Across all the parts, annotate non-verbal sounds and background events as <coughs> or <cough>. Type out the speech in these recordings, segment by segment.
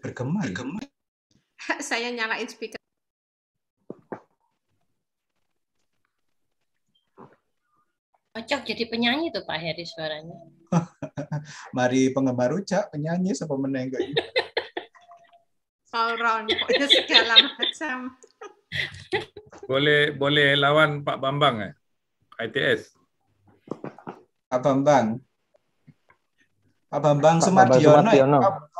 bergema. Ya? bergema. <laughs> Saya nyalain speaker. Cocok jadi penyanyi tuh Pak Heri suaranya. <laughs> Mari penggemar rujak, penyanyi, siapa menengok <laughs> All round, pokoknya segala macam. Boleh boleh lawan Pak Bambang eh? ITS. Pak Bambang. Pak Bambang Sumardiono.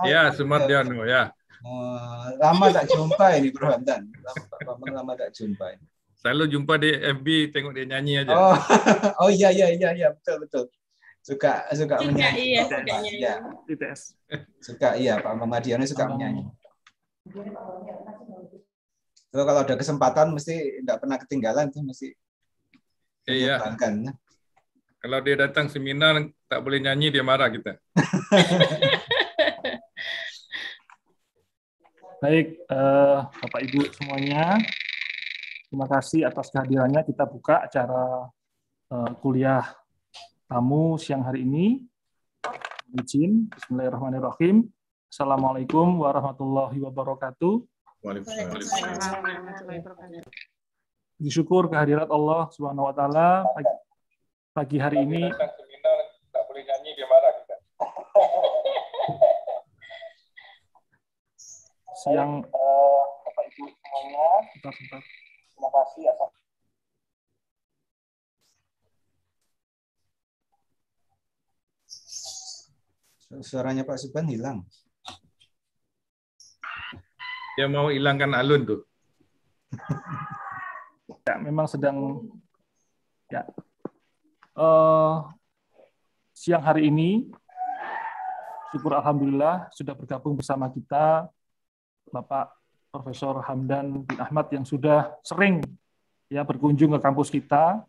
Ya, Sumardiono ya. Oh, lama tak jumpa ini Bro Hamdan. Pak Bambang lama tak jumpa ini. Selalu jumpa di FB tengok dia nyanyi aja. Oh, <laughs> oh iya iya iya iya betul betul. Suka suka, suka menyanyi. Iya, suka nyanyi. Iya. Suka iya Pak Bambang suka oh. menyanyi. So, kalau ada kesempatan mesti tidak pernah ketinggalan tuh mesti. Iya. Kan. Kalau dia datang seminar tak boleh nyanyi dia marah kita. <laughs> Baik, uh, Bapak Ibu semuanya, terima kasih atas kehadirannya. Kita buka acara uh, kuliah tamu siang hari ini. Izin, Bismillahirrahmanirrahim. Assalamualaikum warahmatullahi wabarakatuh. Waalaikumsalam. Disyukur kehadirat Allah Subhanahu wa taala pagi hari ini tak boleh nyanyi dia marah kita. Siang uh, Bapak Ibu semuanya, sebentar, sebentar. terima kasih atas Suaranya Pak Suban hilang. Dia mau hilangkan alun tuh. <laughs> ya, memang sedang ya uh, siang hari ini, syukur Alhamdulillah sudah bergabung bersama kita Bapak Profesor Hamdan bin Ahmad yang sudah sering ya berkunjung ke kampus kita.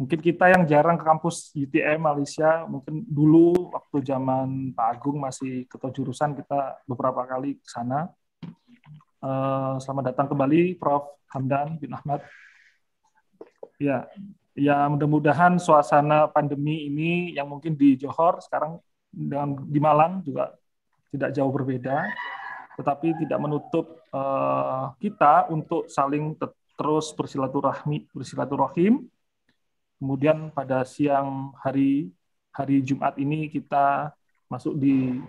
Mungkin kita yang jarang ke kampus UTM Malaysia, mungkin dulu waktu zaman Pak Agung masih ketua jurusan kita beberapa kali ke sana. Uh, selamat datang kembali Prof. Hamdan bin Ahmad. Ya, ya mudah-mudahan suasana pandemi ini yang mungkin di Johor sekarang dengan di Malang juga tidak jauh berbeda, tetapi tidak menutup uh, kita untuk saling terus bersilaturahmi, bersilaturahim. Kemudian pada siang hari hari Jumat ini kita masuk di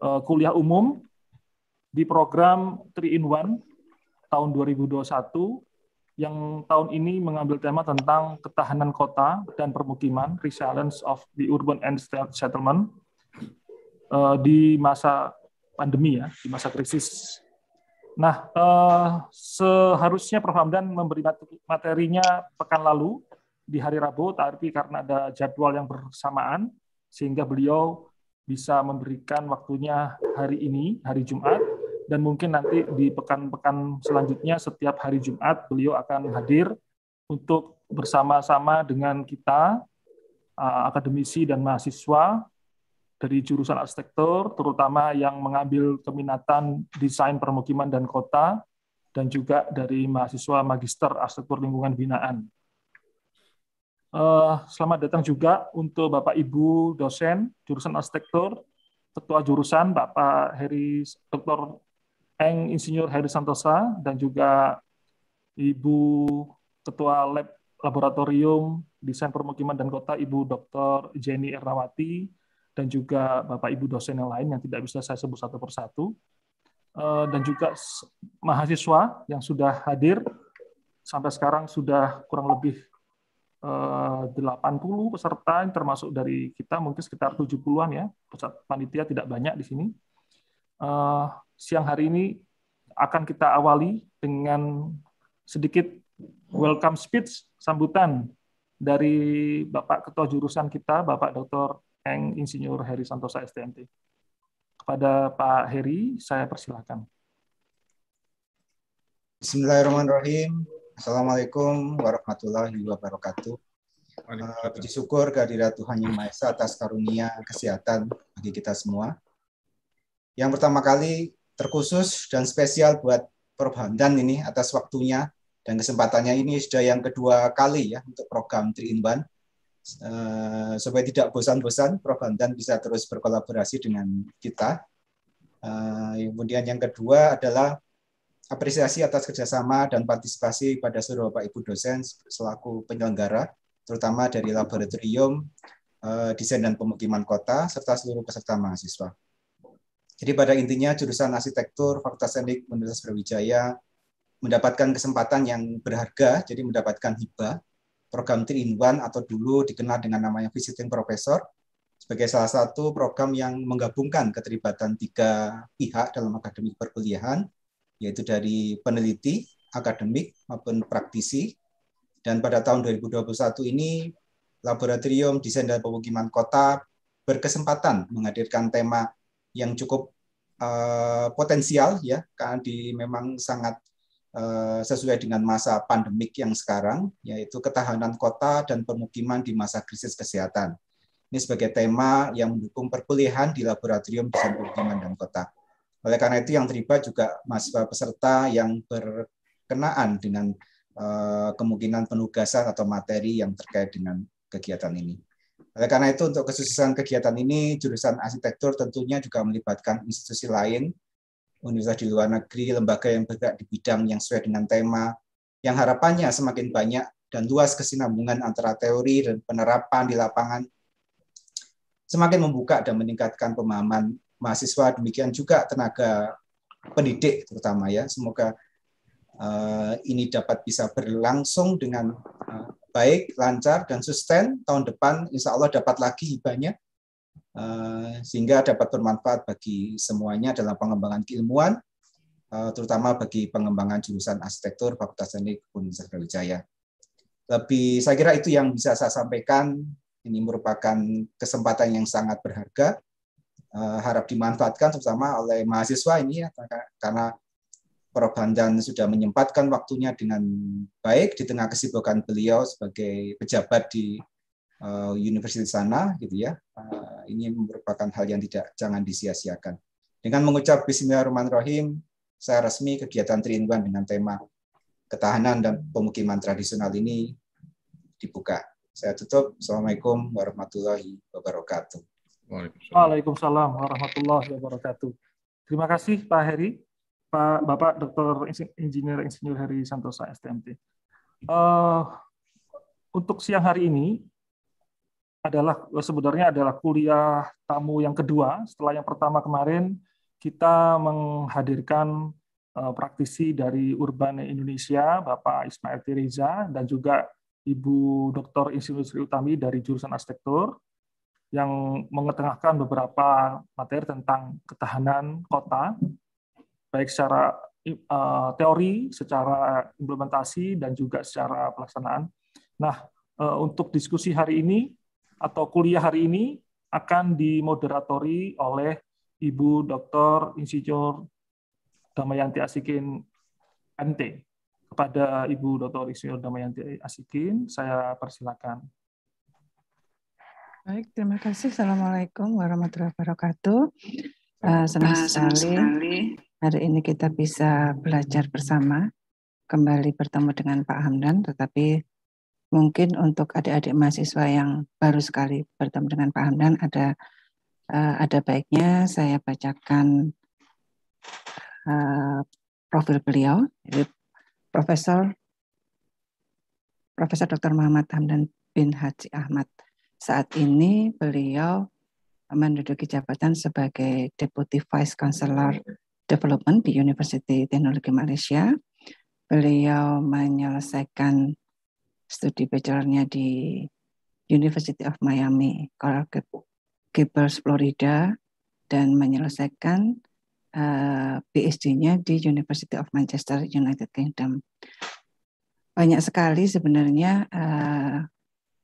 uh, kuliah umum di program 3 in 1 tahun 2021 yang tahun ini mengambil tema tentang ketahanan kota dan permukiman, resilience of the urban and settlement uh, di masa pandemi ya, di masa krisis. Nah, uh, seharusnya Prof. Hamdan memberi materinya pekan lalu di hari Rabu, tapi karena ada jadwal yang bersamaan, sehingga beliau bisa memberikan waktunya hari ini, hari Jumat, dan mungkin nanti di pekan-pekan selanjutnya setiap hari Jumat beliau akan hadir untuk bersama-sama dengan kita uh, akademisi dan mahasiswa dari jurusan arsitektur terutama yang mengambil keminatan desain permukiman dan kota dan juga dari mahasiswa magister arsitektur lingkungan binaan. Uh, selamat datang juga untuk Bapak Ibu dosen jurusan arsitektur, ketua jurusan Bapak Heri Dr. Eng Insinyur Heri Santosa dan juga Ibu Ketua Lab Laboratorium Desain Permukiman dan Kota Ibu Dr. Jenny Ernawati dan juga Bapak Ibu dosen yang lain yang tidak bisa saya sebut satu persatu eh, dan juga mahasiswa yang sudah hadir sampai sekarang sudah kurang lebih 80 eh, peserta termasuk dari kita mungkin sekitar 70-an ya. Panitia tidak banyak di sini. Eh, siang hari ini akan kita awali dengan sedikit welcome speech sambutan dari Bapak Ketua Jurusan kita, Bapak Dr. Eng Insinyur Heri Santosa STMT. Kepada Pak Heri, saya persilakan. Bismillahirrahmanirrahim. Assalamualaikum warahmatullahi wabarakatuh. Uh, puji syukur kehadirat Tuhan Yang Maha Esa atas karunia kesehatan bagi kita semua. Yang pertama kali terkhusus dan spesial buat Prof. Hamdan ini atas waktunya dan kesempatannya ini sudah yang kedua kali ya untuk program 3 in 1. Uh, supaya tidak bosan-bosan, Prof. Hamdan bisa terus berkolaborasi dengan kita. kemudian yang kedua adalah apresiasi atas kerjasama dan partisipasi pada seluruh Bapak Ibu dosen selaku penyelenggara, terutama dari laboratorium desain dan pemukiman kota serta seluruh peserta mahasiswa. Jadi pada intinya jurusan arsitektur Fakultas Teknik Universitas Brawijaya mendapatkan kesempatan yang berharga, jadi mendapatkan hibah program 3 in 1 atau dulu dikenal dengan namanya visiting professor sebagai salah satu program yang menggabungkan keterlibatan tiga pihak dalam akademik perkuliahan, yaitu dari peneliti, akademik, maupun praktisi. Dan pada tahun 2021 ini, Laboratorium Desain dan Pemukiman Kota berkesempatan menghadirkan tema yang cukup uh, potensial ya karena di memang sangat sesuai dengan masa pandemik yang sekarang yaitu ketahanan kota dan pemukiman di masa krisis kesehatan. Ini sebagai tema yang mendukung perkuliahan di laboratorium desain pemukiman dan kota. Oleh karena itu yang terlibat juga mahasiswa peserta yang berkenaan dengan uh, kemungkinan penugasan atau materi yang terkait dengan kegiatan ini. Oleh karena itu, untuk kesuksesan kegiatan ini, jurusan arsitektur tentunya juga melibatkan institusi lain, universitas di luar negeri, lembaga yang bergerak di bidang yang sesuai dengan tema, yang harapannya semakin banyak dan luas kesinambungan antara teori dan penerapan di lapangan, semakin membuka dan meningkatkan pemahaman mahasiswa, demikian juga tenaga pendidik terutama ya. Semoga uh, ini dapat bisa berlangsung dengan uh, baik, lancar, dan sustain. Tahun depan insya Allah dapat lagi hibahnya, eh, sehingga dapat bermanfaat bagi semuanya dalam pengembangan keilmuan, eh, terutama bagi pengembangan jurusan arsitektur Fakultas Teknik Universitas Brawijaya. Lebih, saya kira itu yang bisa saya sampaikan. Ini merupakan kesempatan yang sangat berharga, eh, harap dimanfaatkan terutama oleh mahasiswa ini ya, karena Prof. Handan sudah menyempatkan waktunya dengan baik di tengah kesibukan beliau sebagai pejabat di universitas sana, gitu ya. Uh, ini merupakan hal yang tidak jangan disia-siakan. Dengan mengucap Bismillahirrahmanirrahim, saya resmi kegiatan Trinwan dengan tema ketahanan dan pemukiman tradisional ini dibuka. Saya tutup. Assalamualaikum warahmatullahi wabarakatuh. Waalaikumsalam warahmatullahi wabarakatuh. Terima kasih Pak Heri. Pak Bapak Dr. Insinyur Insinyur Heri Santosa STMT. Uh, eh, untuk siang hari ini adalah sebenarnya adalah kuliah tamu yang kedua setelah yang pertama kemarin kita menghadirkan uh, praktisi dari Urban Indonesia Bapak Ismail Tireza dan juga Ibu Dr. Insinyur Sri Utami dari jurusan arsitektur yang mengetengahkan beberapa materi tentang ketahanan kota baik secara uh, teori, secara implementasi, dan juga secara pelaksanaan. Nah, uh, untuk diskusi hari ini atau kuliah hari ini akan dimoderatori oleh Ibu Dr. Insinyur Damayanti Asikin MT. Kepada Ibu Dr. Insinyur Damayanti Asikin, saya persilakan. Baik, terima kasih. Assalamualaikum warahmatullahi wabarakatuh. Uh, senang, uh, senang sekali, sekali hari ini kita bisa belajar bersama, kembali bertemu dengan Pak Hamdan, tetapi mungkin untuk adik-adik mahasiswa yang baru sekali bertemu dengan Pak Hamdan, ada uh, ada baiknya saya bacakan uh, profil beliau, jadi Profesor Profesor Dr. Muhammad Hamdan bin Haji Ahmad. Saat ini beliau menduduki jabatan sebagai Deputy Vice Chancellor Development di University Teknologi Malaysia. Beliau menyelesaikan studi bachelornya di University of Miami, Coral Gables, Florida, dan menyelesaikan uh, eh, PhD-nya di University of Manchester, United Kingdom. Banyak sekali sebenarnya uh,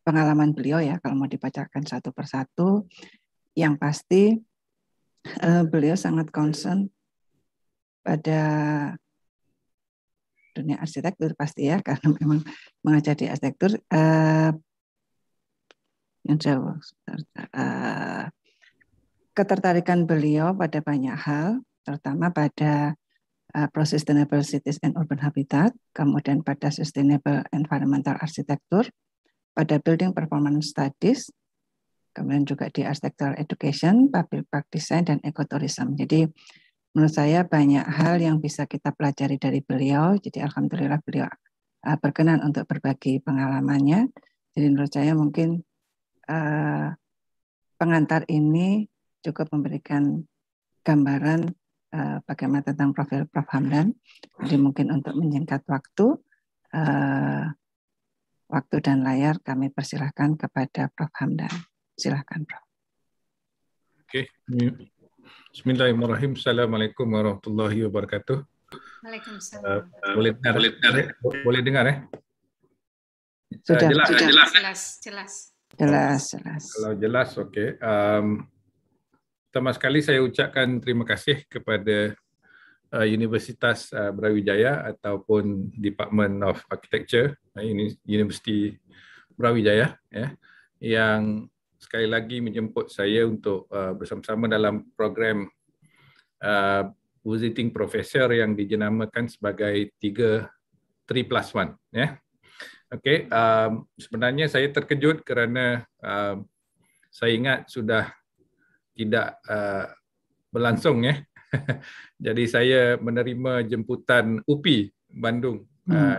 pengalaman beliau ya, kalau mau dibacakan satu persatu. Yang pasti uh, beliau sangat concern pada dunia arsitektur pasti ya karena memang mengajar di arsitektur uh, yang jauh uh, ketertarikan beliau pada banyak hal terutama pada uh, proses sustainable cities and urban habitat kemudian pada sustainable environmental arsitektur pada building performance studies kemudian juga di architectural education public park design dan ecotourism. Jadi menurut saya banyak hal yang bisa kita pelajari dari beliau. Jadi alhamdulillah beliau uh, berkenan untuk berbagi pengalamannya. Jadi menurut saya mungkin uh, pengantar ini cukup memberikan gambaran uh, bagaimana tentang profil Prof Hamdan. Jadi mungkin untuk menyingkat waktu, uh, waktu dan layar kami persilahkan kepada Prof Hamdan. Silahkan Prof. Oke. Bismillahirrahmanirrahim. Assalamualaikum warahmatullahi wabarakatuh. Waalaikumsalam. Uh, boleh dengar, boleh dengar, eh? boleh dengar eh? Sudah, uh, jelas, sudah. jelas. Jelas, jelas. Jelas, jelas. Kalau jelas, okey. Um, pertama sekali saya ucapkan terima kasih kepada uh, Universitas uh, Brawijaya ataupun Department of Architecture, uh, Universiti Brawijaya, ya, yang sekali lagi menjemput saya untuk uh, bersama-sama dalam program uh, visiting professor yang dijenamakan sebagai 3 3 plus 1 ya. Okey, um, sebenarnya saya terkejut kerana uh, saya ingat sudah tidak uh, berlangsung ya. <laughs> Jadi saya menerima jemputan UPI Bandung uh,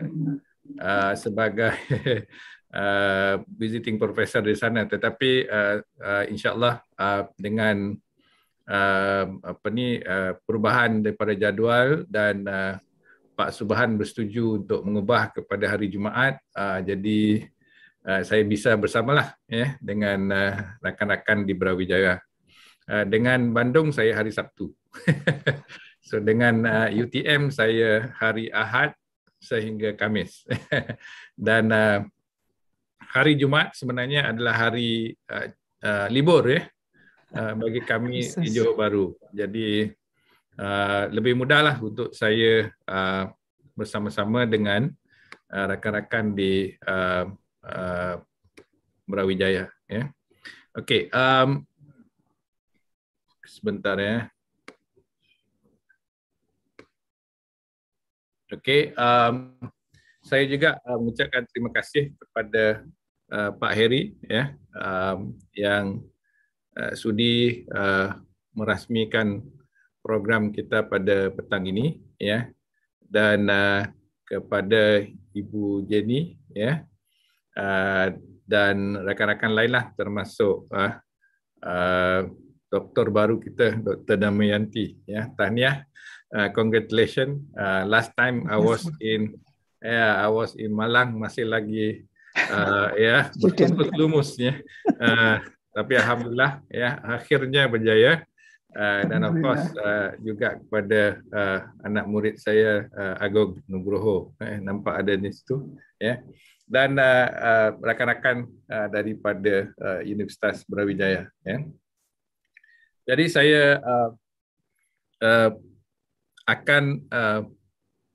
uh, sebagai <laughs> uh, visiting professor di sana. Tetapi uh, uh, insyaallah uh, dengan uh, apa ni uh, perubahan daripada jadual dan uh, Pak Subhan bersetuju untuk mengubah kepada hari Jumaat uh, jadi uh, saya bisa bersamalah ya dengan uh, rakan-rakan di Brawijaya. Uh, dengan Bandung saya hari Sabtu. <laughs> So dengan uh, UTM saya hari Ahad sehingga Kamis. <laughs> Dan uh, hari Jumaat sebenarnya adalah hari uh, uh, libur ya uh, bagi kami <laughs> di Johor Bahru. Jadi uh, lebih mudahlah untuk saya uh, bersama-sama dengan uh, rakan-rakan di uh, uh, Brawijaya. Ya. Okey, um, sebentar ya. Okey, um, saya juga uh, mengucapkan terima kasih kepada uh, Pak Heri ya um, yang uh, sudi uh, merasmikan program kita pada petang ini ya dan uh, kepada Ibu Jenny ya uh, dan rakan-rakan lainlah termasuk uh, uh, doktor baru kita Dr. Damayanti ya tahniah uh, congratulations uh, last time I was in yeah, I was in Malang masih lagi uh, ya berkumpul lumus ya. Uh, tapi alhamdulillah ya akhirnya berjaya. Uh, dan of course uh, juga kepada uh, anak murid saya uh, Agong Nugroho eh, nampak ada di situ ya dan uh, uh, rakan-rakan uh, daripada uh, Universitas Brawijaya ya. Jadi saya uh, uh, akan uh,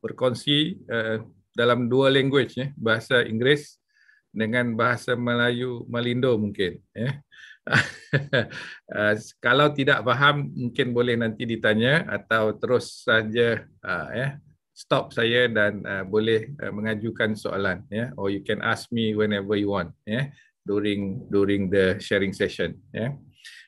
berkongsi uh, dalam dua language ya, bahasa Inggeris dengan bahasa Melayu Malindo mungkin ya. uh, <laughs> kalau tidak faham mungkin boleh nanti ditanya atau terus saja uh, ya stop saya dan uh, boleh uh, mengajukan soalan ya or you can ask me whenever you want ya during during the sharing session ya.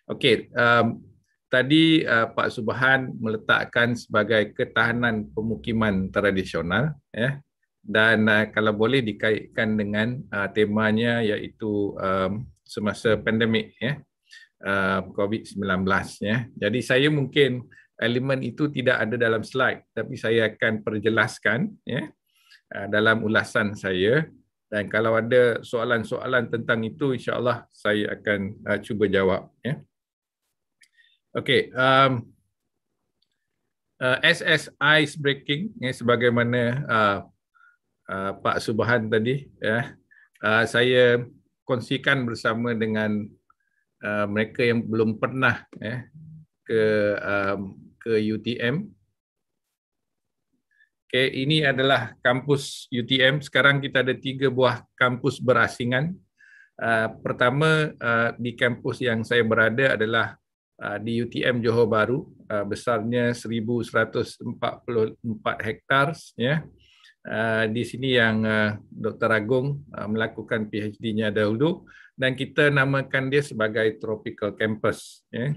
Okey um, tadi uh, Pak Subhan meletakkan sebagai ketahanan pemukiman tradisional ya dan uh, kalau boleh dikaitkan dengan uh, temanya iaitu um, semasa pandemik ya uh, COVID-19 ya. Jadi saya mungkin elemen itu tidak ada dalam slide tapi saya akan perjelaskan ya uh, dalam ulasan saya dan kalau ada soalan-soalan tentang itu insya-Allah saya akan uh, cuba jawab ya. Okey, um, uh, SS ice breaking ya sebagaimana uh, uh, Pak Subhan tadi ya uh, saya kongsikan bersama dengan uh, mereka yang belum pernah ya ke um, ke UTM Okay, ini adalah kampus UTM. Sekarang kita ada tiga buah kampus berasingan. Uh, pertama uh, di kampus yang saya berada adalah uh, di UTM Johor Bahru, uh, besarnya 1144 hektar. Ya. Uh, di sini yang uh, Dr. Agung uh, melakukan PhD-nya dahulu dan kita namakan dia sebagai tropical campus ya.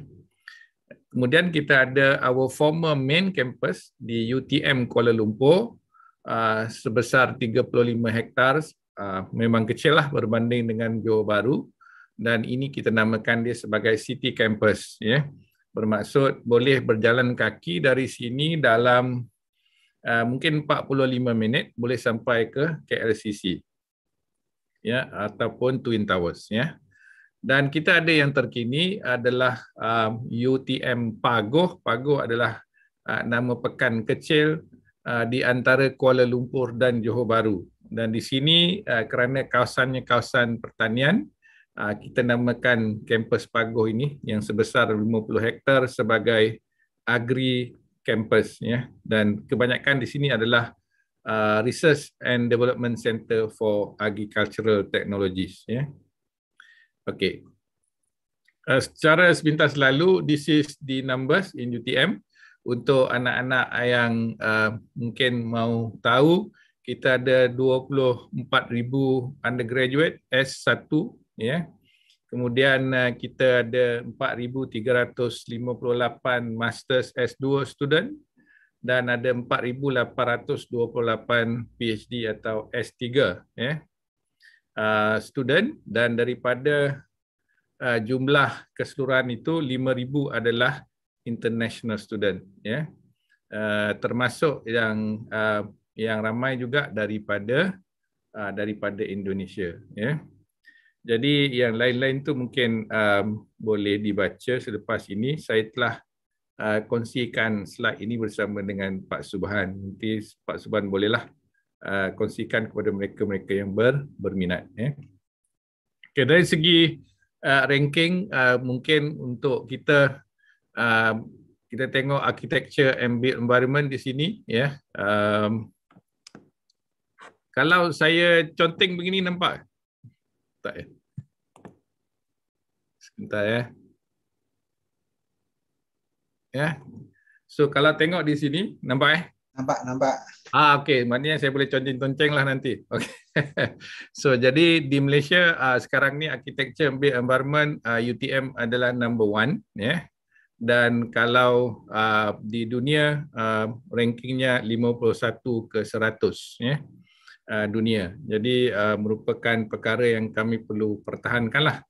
kemudian kita ada our former main campus di UTM Kuala Lumpur uh, sebesar 35 hektar uh, memang kecil lah berbanding dengan Johor Baru dan ini kita namakan dia sebagai city campus ya bermaksud boleh berjalan kaki dari sini dalam uh, mungkin 45 minit boleh sampai ke KLCC ya ataupun Twin Towers ya dan kita ada yang terkini adalah um, UTM Pagoh. Pagoh adalah uh, nama pekan kecil uh, di antara Kuala Lumpur dan Johor Bahru. Dan di sini uh, kerana kawasannya kawasan pertanian, uh, kita namakan kampus Pagoh ini yang sebesar 50 hektar sebagai agri campus ya. Dan kebanyakan di sini adalah uh, Research and Development Center for Agricultural Technologies ya. Okay. Uh, secara sepintas lalu, this is the numbers in UTM. Untuk anak-anak yang uh, mungkin mau tahu, kita ada 24,000 undergraduate S1. Ya. Kemudian uh, kita ada 4,358 masters S2 student dan ada 4,828 PhD atau S3. Ya. Yeah uh, student dan daripada uh, jumlah keseluruhan itu 5000 adalah international student ya. Yeah. Uh, termasuk yang uh, yang ramai juga daripada uh, daripada Indonesia ya. Yeah. Jadi yang lain-lain tu mungkin um, boleh dibaca selepas ini saya telah uh, kongsikan slide ini bersama dengan Pak Subhan. Nanti Pak Subhan bolehlah uh, kongsikan kepada mereka-mereka yang ber, berminat. Ya. Okay, dari segi uh, ranking, uh, mungkin untuk kita uh, kita tengok architecture and environment di sini. Ya. Um, kalau saya conteng begini nampak? Tak ya? Sebentar ya. Ya. So kalau tengok di sini, nampak eh? Nampak, nampak. Ah, okey. Maknanya saya boleh conceng-conceng lah nanti. Okay. <laughs> so, jadi di Malaysia uh, sekarang ni architecture built environment uh, ah, UTM adalah number one. Yeah. Dan kalau uh, di dunia uh, rankingnya 51 ke 100 yeah, uh, dunia. Jadi uh, merupakan perkara yang kami perlu pertahankanlah.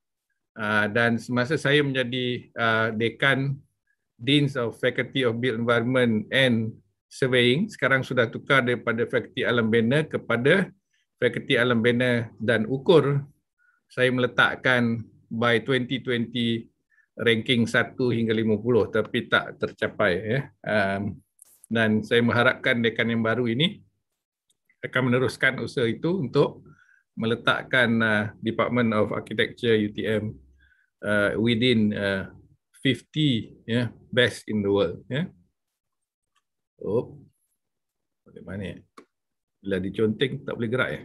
Uh, dan semasa saya menjadi uh, dekan Deans of Faculty of Built Environment and surveying sekarang sudah tukar daripada fakulti alam bina kepada fakulti alam bina dan ukur saya meletakkan by 2020 ranking 1 hingga 50 tapi tak tercapai ya. Um, dan saya mengharapkan dekan yang baru ini akan meneruskan usaha itu untuk meletakkan uh, Department of Architecture UTM uh, within uh, 50 ya yeah, best in the world yeah. Oh. Bagaimana ya? Bila diconteng tak boleh gerak ya?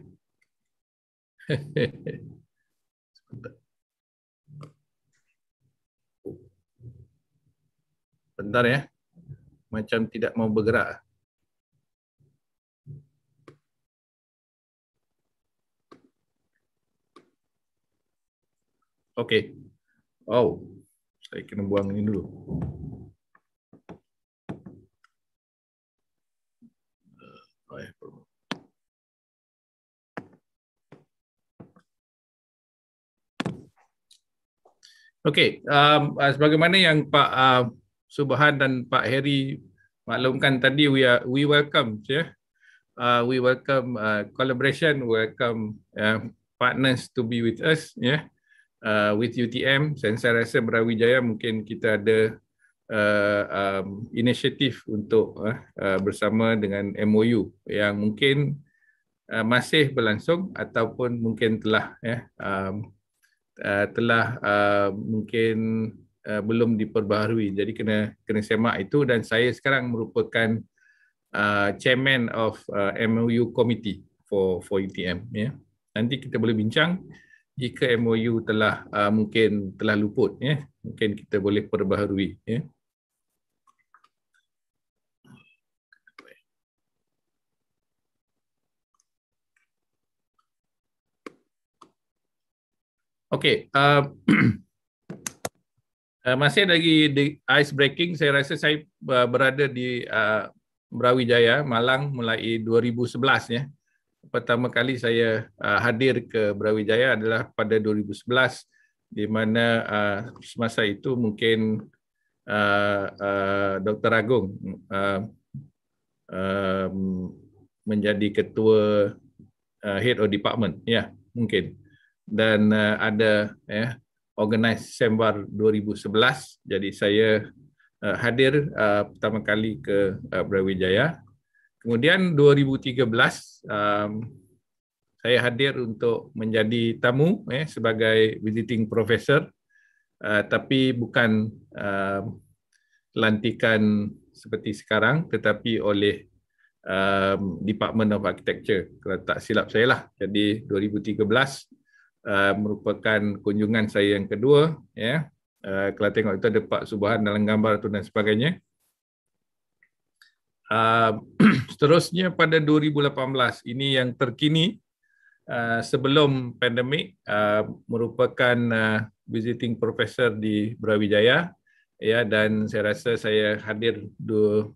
<laughs> Bentar ya. Macam tidak mau bergerak. Okey. Oh. Saya kena buang ini dulu. Okey, um, uh, sebagaimana yang Pak uh, Subhan dan Pak Heri maklumkan tadi, we are we welcome. Yeah? Uh, we welcome uh, collaboration, welcome uh, partners to be with us. Yeah? Uh, with UTM, dan saya rasa Brawijaya mungkin kita ada uh, um, inisiatif untuk uh, uh, bersama dengan MOU yang mungkin uh, masih berlangsung ataupun mungkin telah. Yeah, um, uh, telah uh, mungkin uh, belum diperbaharui. Jadi kena kena semak itu dan saya sekarang merupakan uh, chairman of uh, MOU committee for for UTM ya. Yeah. Nanti kita boleh bincang jika MOU telah uh, mungkin telah luput ya. Mungkin kita boleh perbaharui ya. Okey, uh, <clears throat> Uh, masih lagi di ice breaking, saya rasa saya uh, berada di uh, Brawijaya, Malang mulai 2011 ya. Pertama kali saya uh, hadir ke Brawijaya adalah pada 2011 di mana uh, semasa itu mungkin uh, uh, Dr. Agung uh, uh, menjadi ketua uh, head of department ya mungkin dan uh, ada ya organize Sembar 2011 jadi saya uh, hadir uh, pertama kali ke uh, Brawijaya kemudian 2013 um, saya hadir untuk menjadi tamu eh sebagai visiting professor uh, tapi bukan uh, lantikan seperti sekarang tetapi oleh um, Department of Architecture kalau tak silap saya lah. Jadi 2013 uh, merupakan kunjungan saya yang kedua ya. Uh, kalau tengok itu ada Pak Subhan dalam gambar tu dan sebagainya. Uh, <clears throat> seterusnya pada 2018 ini yang terkini uh, sebelum pandemik uh, merupakan uh, visiting professor di Brawijaya ya dan saya rasa saya hadir dua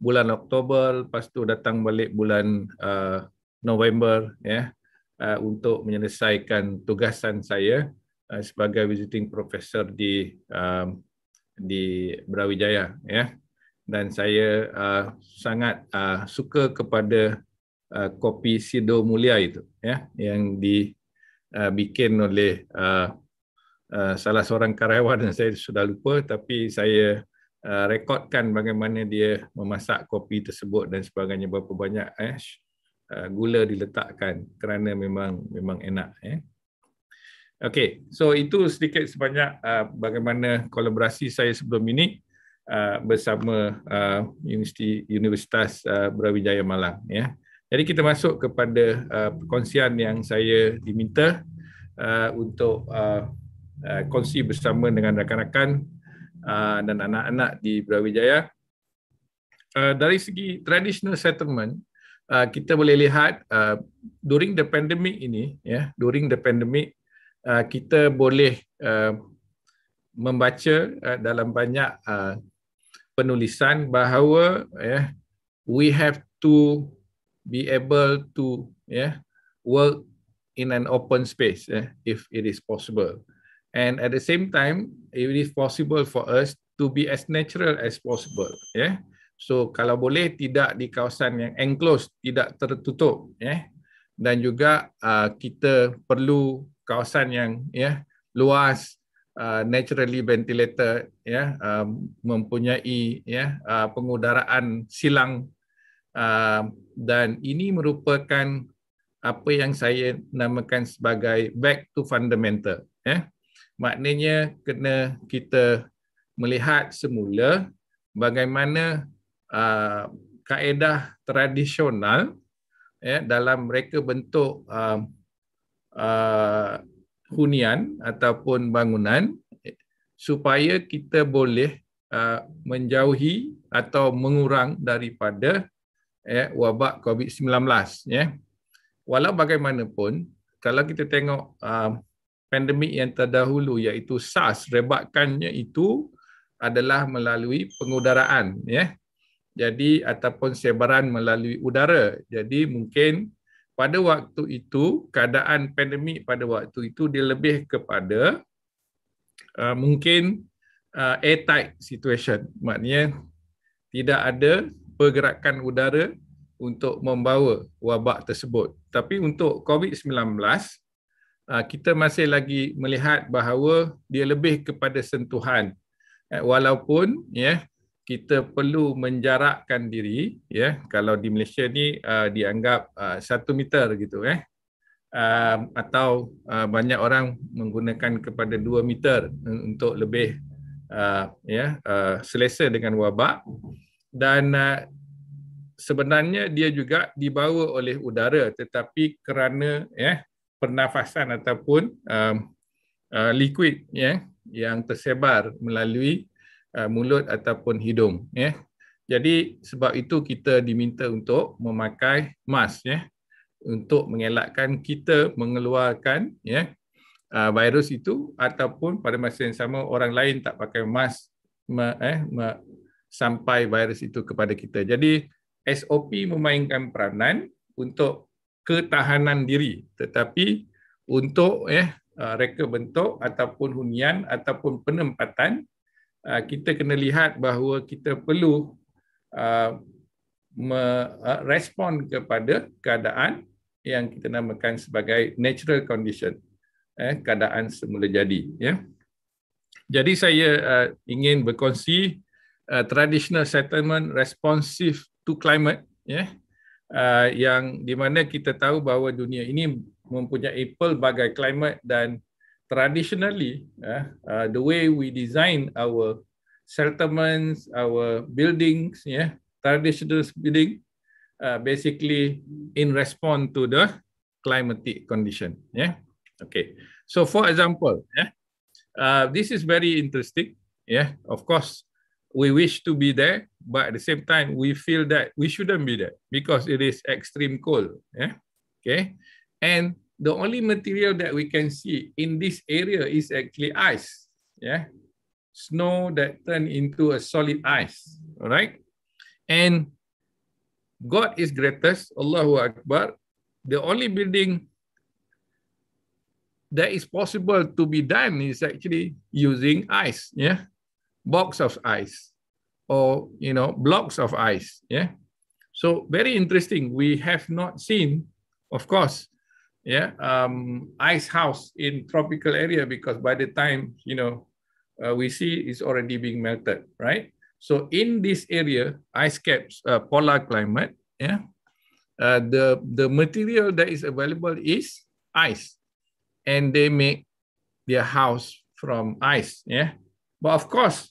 bulan Oktober, lepas tu datang balik bulan uh, November ya uh, untuk menyelesaikan tugasan saya uh, sebagai visiting professor di uh, di Brawijaya ya. Dan saya uh, sangat uh, suka kepada uh, kopi Sido Mulia itu ya yang dibikin uh, oleh uh, uh, salah seorang karyawan <laughs> yang saya sudah lupa tapi saya uh, rekodkan bagaimana dia memasak kopi tersebut dan sebagainya. Berapa banyak eh uh, gula diletakkan kerana memang memang enak eh. Okey, so itu sedikit sebanyak uh, bagaimana kolaborasi saya sebelum ini uh, bersama uh, Universiti Universitas uh, Brawijaya Malang ya. Jadi kita masuk kepada uh, perkongsian yang saya diminta uh, untuk uh, uh, kongsi bersama dengan rakan-rakan Uh, dan anak-anak di Brawijaya. Uh, dari segi traditional settlement, uh, kita boleh lihat during the pandemic ini, ya, during the pandemic, kita boleh membaca dalam banyak penulisan bahawa yeah, we have to be able to yeah, work in an open space yeah, if it is possible and at the same time it is possible for us to be as natural as possible yeah? so kalau boleh tidak di kawasan yang enclosed tidak tertutup yeah? dan juga uh, kita perlu kawasan yang ya yeah, luas uh, naturally ventilated ya um, mempunyai ya uh, pengudaraan silang uh, dan ini merupakan apa yang saya namakan sebagai back to fundamental ya. Maknanya kena kita melihat semula bagaimana uh, kaedah tradisional ya dalam mereka bentuk uh, uh, hunian ataupun bangunan supaya kita boleh uh, menjauhi atau mengurang daripada ya wabak COVID-19 ya walau bagaimanapun kalau kita tengok uh, pandemik yang terdahulu iaitu SARS rebatkannya itu adalah melalui pengudaraan ya. Jadi ataupun sebaran melalui udara. Jadi mungkin pada waktu itu keadaan pandemik pada waktu itu dia lebih kepada uh, mungkin uh, airtight situation. Maknanya tidak ada pergerakan udara untuk membawa wabak tersebut. Tapi untuk COVID-19 Ah, kita masih lagi melihat bahawa dia lebih kepada sentuhan eh, walaupun ya kita perlu menjarakkan diri ya. Kalau di Malaysia ni uh, dianggap uh, satu meter gitu eh. Uh, atau uh, banyak orang menggunakan kepada dua meter untuk lebih uh, ya uh, selesa dengan wabak. Dan uh, sebenarnya dia juga dibawa oleh udara tetapi kerana ya pernafasan ataupun um, uh, liquid ya yang tersebar melalui mulut ataupun hidung ya. Jadi sebab itu kita diminta untuk memakai mask ya untuk mengelakkan kita mengeluarkan ya uh, virus itu ataupun pada masa yang sama orang lain tak pakai mask eh, sampai virus itu kepada kita. Jadi SOP memainkan peranan untuk ketahanan diri tetapi untuk eh uh, reka bentuk ataupun hunian ataupun penempatan uh, kita kena lihat bahawa kita perlu uh, merespon kepada keadaan yang kita namakan sebagai natural condition eh keadaan semula jadi ya. Jadi saya uh, ingin berkongsi uh, traditional settlement responsive to climate ya. Uh, yang di mana kita tahu bahawa dunia ini mempunyai pelbagai climate dan traditionally uh, uh, the way we design our settlements our buildings yeah, traditional building uh, basically in response to the climatic condition yeah. Okay so for example yeah uh, this is very interesting yeah. Of course we wish to be there but at the same time we feel that we shouldn't be there because it is extreme cold yeah. Okay and the only material that we can see in this area is actually ice yeah snow that turned into a solid ice all right and God is greatest, Allahu Akbar. The only building that is possible to be done is actually using ice, yeah, box of ice, or you know blocks of ice, yeah. So very interesting. We have not seen, of course, yeah, um, ice house in tropical area because by the time you know uh, we see it's already being melted, right? So in this area, ice caps, uh, polar climate, yeah, uh, the the material that is available is ice, and they make their house from ice, yeah. But of course,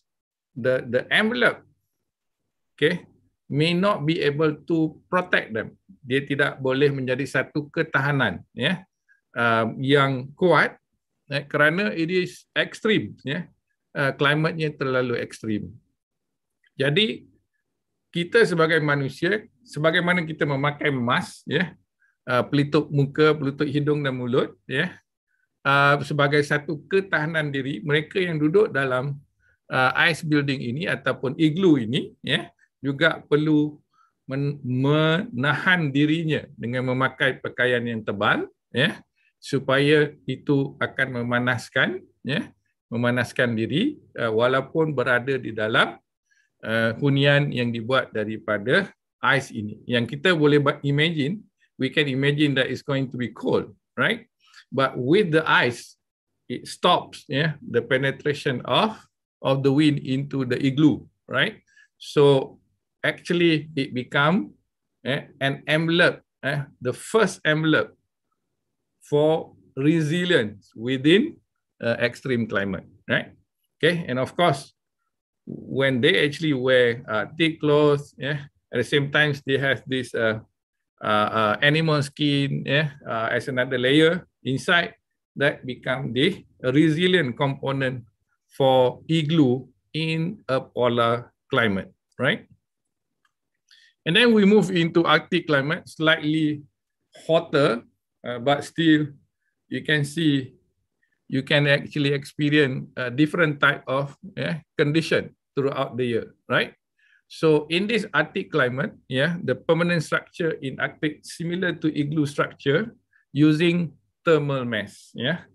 the the envelope, okay, may not be able to protect them. Dia tidak boleh menjadi satu ketahanan, ya, uh, yang kuat, eh, kerana it is extreme, ya. Uh, climate-nya terlalu ekstrim. Jadi kita sebagai manusia sebagaimana kita memakai mask ya uh, pelitup muka, pelitup hidung dan mulut ya uh, sebagai satu ketahanan diri mereka yang duduk dalam uh, ice building ini ataupun igloo ini ya juga perlu menahan dirinya dengan memakai pakaian yang tebal ya supaya itu akan memanaskan ya memanaskan diri uh, walaupun berada di dalam uh, hunian yang dibuat daripada ice ini. Yang kita boleh imagine, we can imagine that it's going to be cold, right? But with the ice, it stops yeah, the penetration of, of the wind into the igloo, right? So actually it become eh, an envelope, eh, the first envelope for resilience within uh, extreme climate, right? Okay, and of course, when they actually wear uh, thick clothes, yeah, at the same time they have this uh, uh, uh, animal skin, yeah, uh, as another layer inside that become the resilient component for igloo in a polar climate, right? And then we move into Arctic climate, slightly hotter, uh, but still you can see you can actually experience a different type of yeah, condition throughout the year, right? So in this Arctic climate, yeah, the permanent structure in Arctic similar to igloo structure using thermal mass, yeah.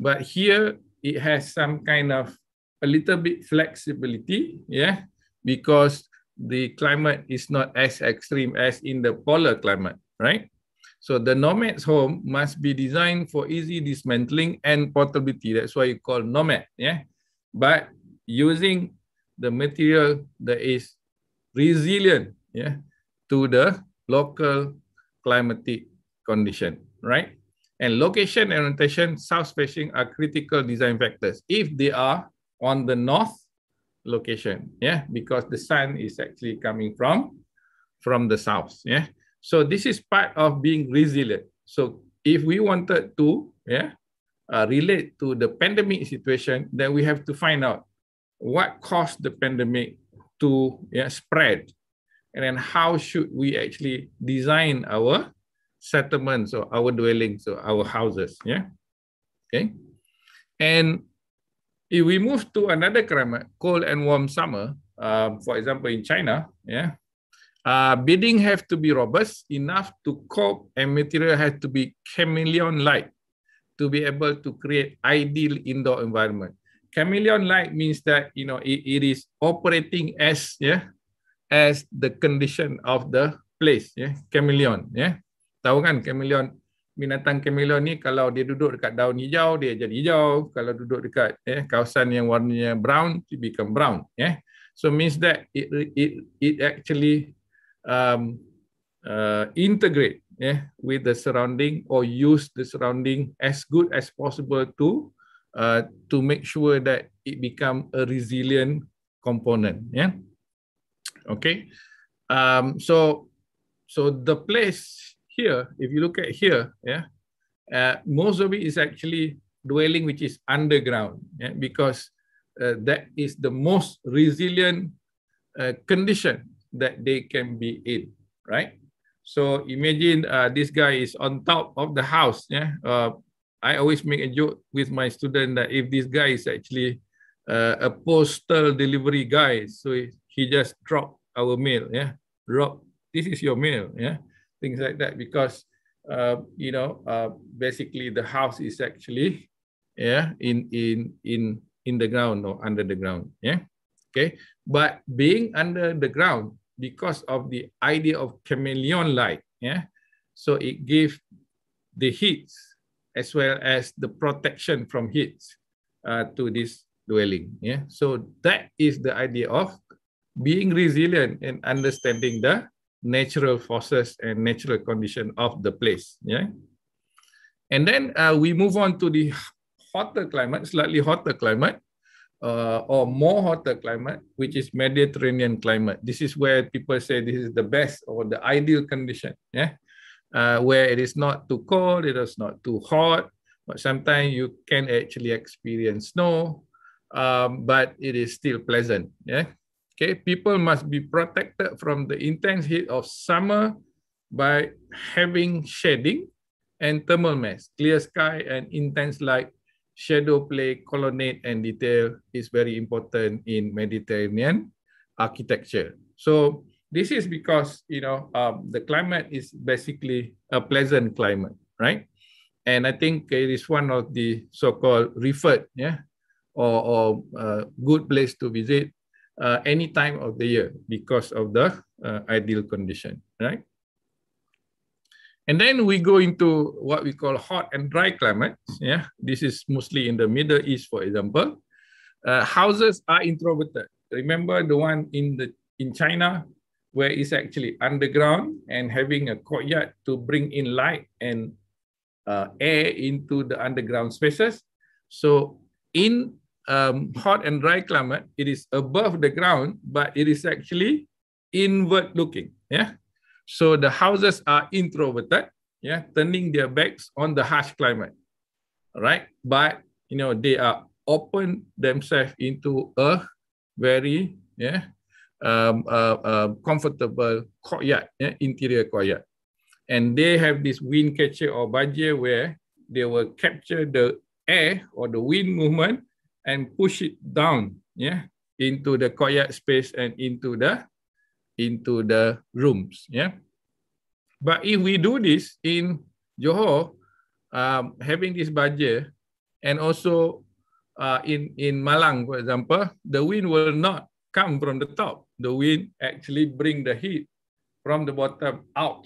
But here it has some kind of a little bit flexibility, yeah, because the climate is not as extreme as in the polar climate, right? So the nomad's home must be designed for easy dismantling and portability. That's why you call nomad, yeah. But using the material that is resilient yeah, to the local climatic condition, right? And location and orientation, south facing are critical design factors if they are on the north location, yeah, because the sun is actually coming from from the south, yeah. So this is part of being resilient. So if we wanted to, yeah, uh, relate to the pandemic situation, then we have to find out what caused the pandemic to yeah, spread and then how should we actually design our settlements or our dwellings or our houses yeah okay And if we move to another climate, cold and warm summer, uh, for example, in China, yeah, uh, bedding have to be robust enough to cope and material has to be chameleon-like to be able to create ideal indoor environment. Chameleon-like means that you know it, it is operating as yeah as the condition of the place. Yeah, chameleon. Yeah, tahu kan chameleon binatang chameleon ni kalau dia duduk dekat daun hijau dia jadi hijau. Kalau duduk dekat eh kawasan yang warnanya brown it become brown yeah so means that it it it actually um uh, integrate yeah with the surrounding or use the surrounding as good as possible to uh, to make sure that it become a resilient component yeah. Okay. Um so so the place here, if you look at here, yeah, uh, most of it is actually dwelling which is underground, yeah, because uh, that is the most resilient uh, condition that they can be in, right? So imagine uh, this guy is on top of the house. Yeah, uh, I always make a joke with my student that if this guy is actually uh, a postal delivery guy, so he just drop our mail. Yeah, drop. This is your mail. Yeah, things like that because uh, you know uh, basically the house is actually yeah in in in in the ground or under the ground yeah okay? But being under the ground because of the idea of chameleon light yeah so it gives the heat as well as the protection from heat uh, to this dwelling yeah? So that is the idea of being resilient and understanding the natural forces and natural condition of the place. Yeah. And then uh, we move on to the hotter climate, slightly hotter climate, uh, or more hotter climate, which is Mediterranean climate. This is where people say this is the best or the ideal condition. Yeah. Uh, where it is not too cold, it is not too hot, but sometimes you can actually experience snow, um, but it is still pleasant. Yeah. Okay, people must be protected from the intense heat of summer by having shading and thermal mass. Clear sky and intense light, shadow play, colonnade, and detail is very important in Mediterranean architecture. So this is because you know um, the climate is basically a pleasant climate, right? And I think it is one of the so-called referred, yeah, or, or uh, good place to visit uh, any time of the year because of the uh, ideal condition, right? And then we go into what we call hot and dry climates. Yeah, this is mostly in the Middle East, for example. Uh, houses are introverted. Remember the one in the in China where it's actually underground and having a courtyard to bring in light and uh, air into the underground spaces. So in um, hot and dry climate, it is above the ground, but it is actually inward looking. Yeah. So the houses are introverted, yeah, turning their backs on the harsh climate. Right. But you know, they are open themselves into a very yeah um, uh, uh, comfortable courtyard, yeah, interior courtyard. And they have this wind catcher or budget where they will capture the air or the wind movement and push it down yeah into the courtyard space and into the into the rooms yeah. But if we do this in johor um, having this budget and also uh, in in malang for example the wind will not come from the top. The wind actually bring the heat from the bottom out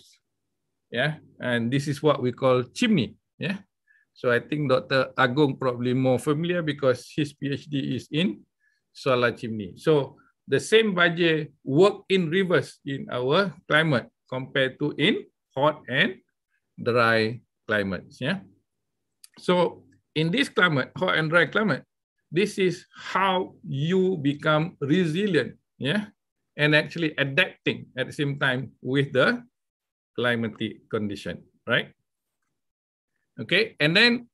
yeah. And this is what we call chimney yeah So I think Dr. Agung probably more familiar because his PhD is in solar chimney. So the same budget work in reverse in our climate compared to in hot and dry climates. Yeah. So in this climate, hot and dry climate, this is how you become resilient. Yeah. And actually adapting at the same time with the climatic condition, right? Okay, and then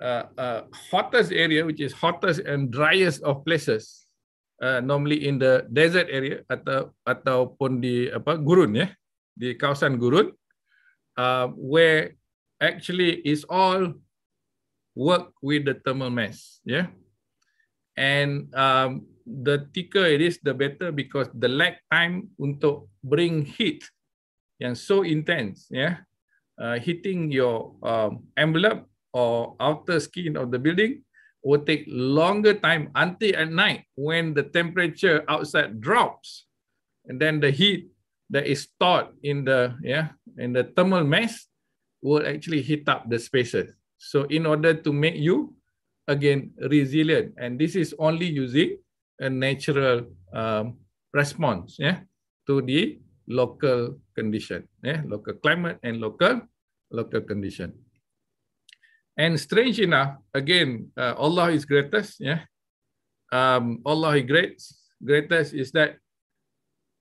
uh, uh, hottest area, which is hottest and driest of places, uh, normally in the desert area atau ataupun di apa gurun ya, di kawasan gurun, uh, where actually is all work with the thermal mass. Yeah. And um, the thicker it is, the better because the lag time untuk bring heat yang so intense, yeah, uh, hitting your um, envelope or outer skin of the building will take longer time until at night when the temperature outside drops. And then the heat that is stored in the yeah in the thermal mass will actually heat up the spaces. So in order to make you again resilient and this is only using a natural um, response yeah to the local condition yeah local climate and local local condition. And strange enough again uh, allah is greatest yeah? Um, allah is great greatest is that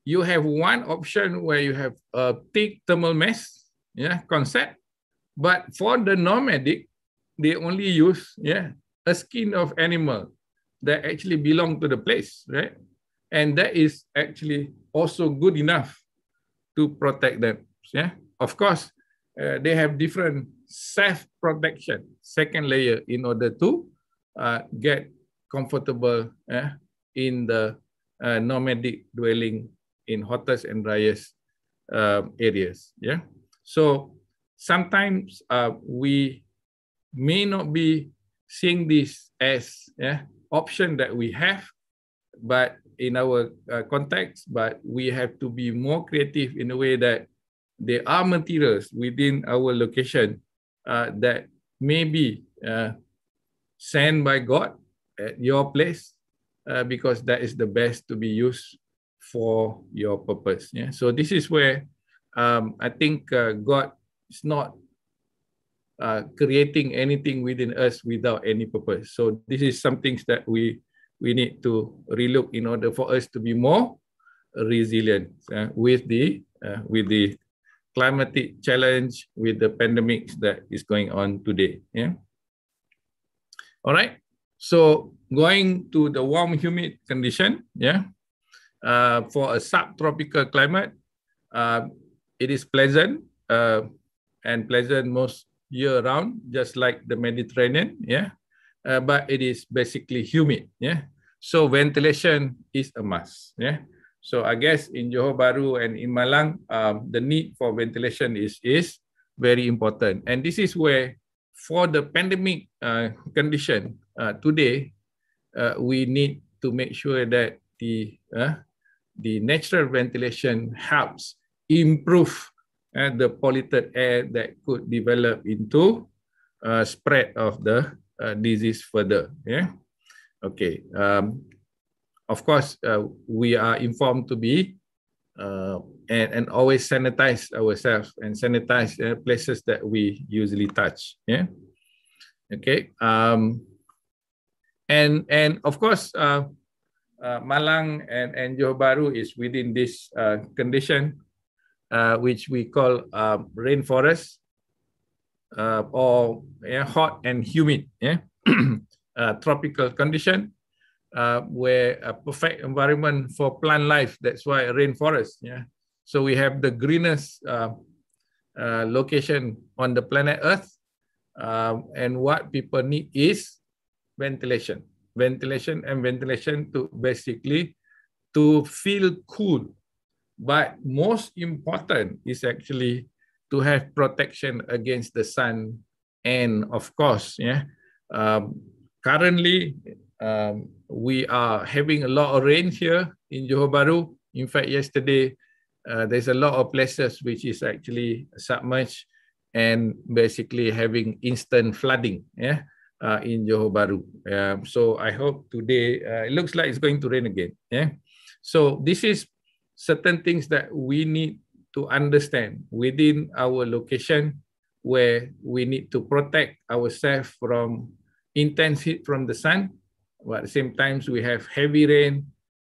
you have one option where you have a thick thermal mass yeah concept but for the nomadic they only use yeah a skin of animal that actually belong to the place, right? And that is actually also good enough to protect them. Yeah, of course, uh, they have different self protection, second layer, in order to uh, get comfortable in the uh, nomadic dwelling in hottest and driest uh, areas. Yeah, so sometimes uh, we may not be seeing this as yeah, option that we have, but in our uh, context, but we have to be more creative in a way that there are materials within our location uh, that may be uh, sent by God at your place uh, because that is the best to be used for your purpose. Yeah. So this is where um, I think uh, God is not uh, creating anything within us without any purpose. So this is some things that we we need to relook in order for us to be more resilient uh, with the uh, with the climatic challenge with the pandemics that is going on today. Yeah. All right. So going to the warm humid condition, yeah, uh, for a subtropical climate, uh, it is pleasant uh, and pleasant most year round, just like the Mediterranean, yeah. Uh, but it is basically humid, yeah. So ventilation is a must, yeah. So I guess in Johor Bahru and in Malang, um, the need for ventilation is is very important, and this is where, for the pandemic uh, condition uh, today, uh, we need to make sure that the uh, the natural ventilation helps improve and the polluted air that could develop into uh, spread of the uh, disease further. Yeah. Okay. Um, of course, uh, we are informed to be uh, and, and always sanitize ourselves and sanitize uh, places that we usually touch. Yeah. Okay. Um, and and of course, uh, uh, Malang and and Johor Bahru is within this uh, condition uh, which we call uh, rainforest uh, or yeah, hot and humid, yeah, <clears throat> uh, tropical condition uh, where a perfect environment for plant life. That's why rainforest. Yeah, so we have the greenest uh, uh, location on the planet Earth, um, and what people need is ventilation, ventilation, and ventilation to basically to feel cool but most important is actually to have protection against the sun. And of course yeah um, currently um, we are having a lot of rain here in Johor Bahru. In fact yesterday uh, there's a lot of places which is actually submerged and basically having instant flooding yeah uh, in Johor Bahru. Um, so I hope today uh, it looks like it's going to rain again yeah. So this is certain things that we need to understand within our location where we need to protect ourselves from intense heat from the sun but at the same time we have heavy rain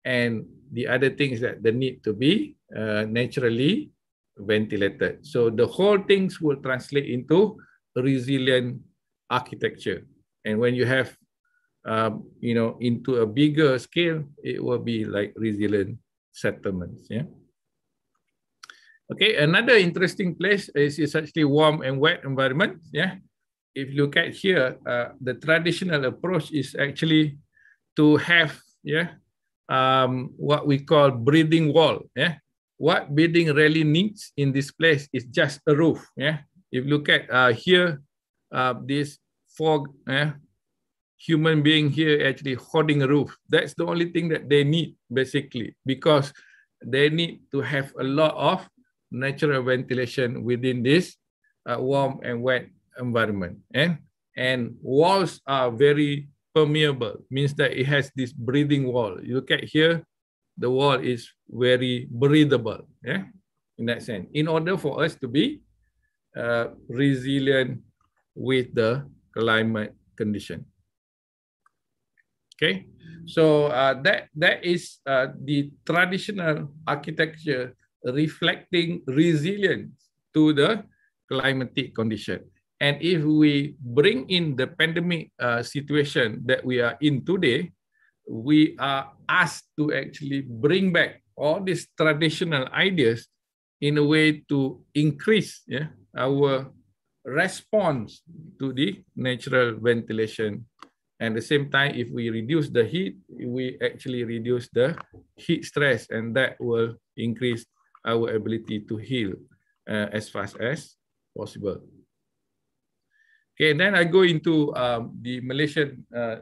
and the other things that they need to be uh, naturally ventilated so the whole things will translate into resilient architecture and when you have um, you know into a bigger scale it will be like resilient settlements. Yeah. Okay, another interesting place is, actually warm and wet environment. Yeah, if you look at here, uh, the traditional approach is actually to have yeah um, what we call breathing wall. Yeah, what building really needs in this place is just a roof. Yeah, if you look at uh, here, uh, this fog. yeah, human being here actually holding a roof. That's the only thing that they need basically because they need to have a lot of natural ventilation within this uh, warm and wet environment. And, and walls are very permeable, means that it has this breathing wall. You look at here, the wall is very breathable, yeah, in that sense. In order for us to be uh, resilient with the climate condition. Okay, so uh, that that is uh, the traditional architecture reflecting resilience to the climatic condition. And if we bring in the pandemic uh, situation that we are in today, we are asked to actually bring back all these traditional ideas in a way to increase yeah, our response to the natural ventilation. And at the same time, if we reduce the heat, we actually reduce the heat stress and that will increase our ability to heal uh, as fast as possible. Okay, and then I go into um, the Malaysian uh,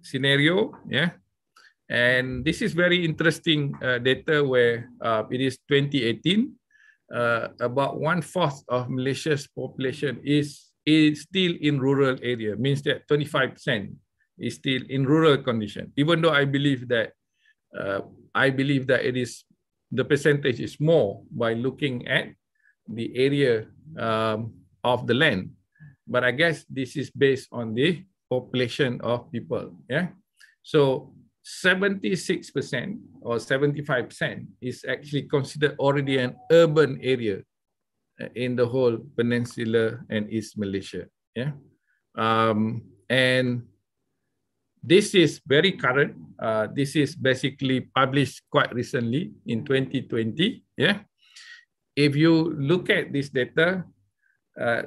scenario, yeah. And this is very interesting uh, data where uh, it is 2018. Uh, about one fourth of Malaysia's population is, is still in rural area, means that 25% is still in rural condition. Even though I believe that uh, I believe that it is the percentage is more by looking at the area um, of the land but I guess this is based on the population of people. Yeah. So 76% or 75% is actually considered already an urban area uh, in the whole peninsula and East Malaysia. Yeah. Um, and this is very current. Uh, this is basically published quite recently in 2020. Yeah. If you look at this data, uh,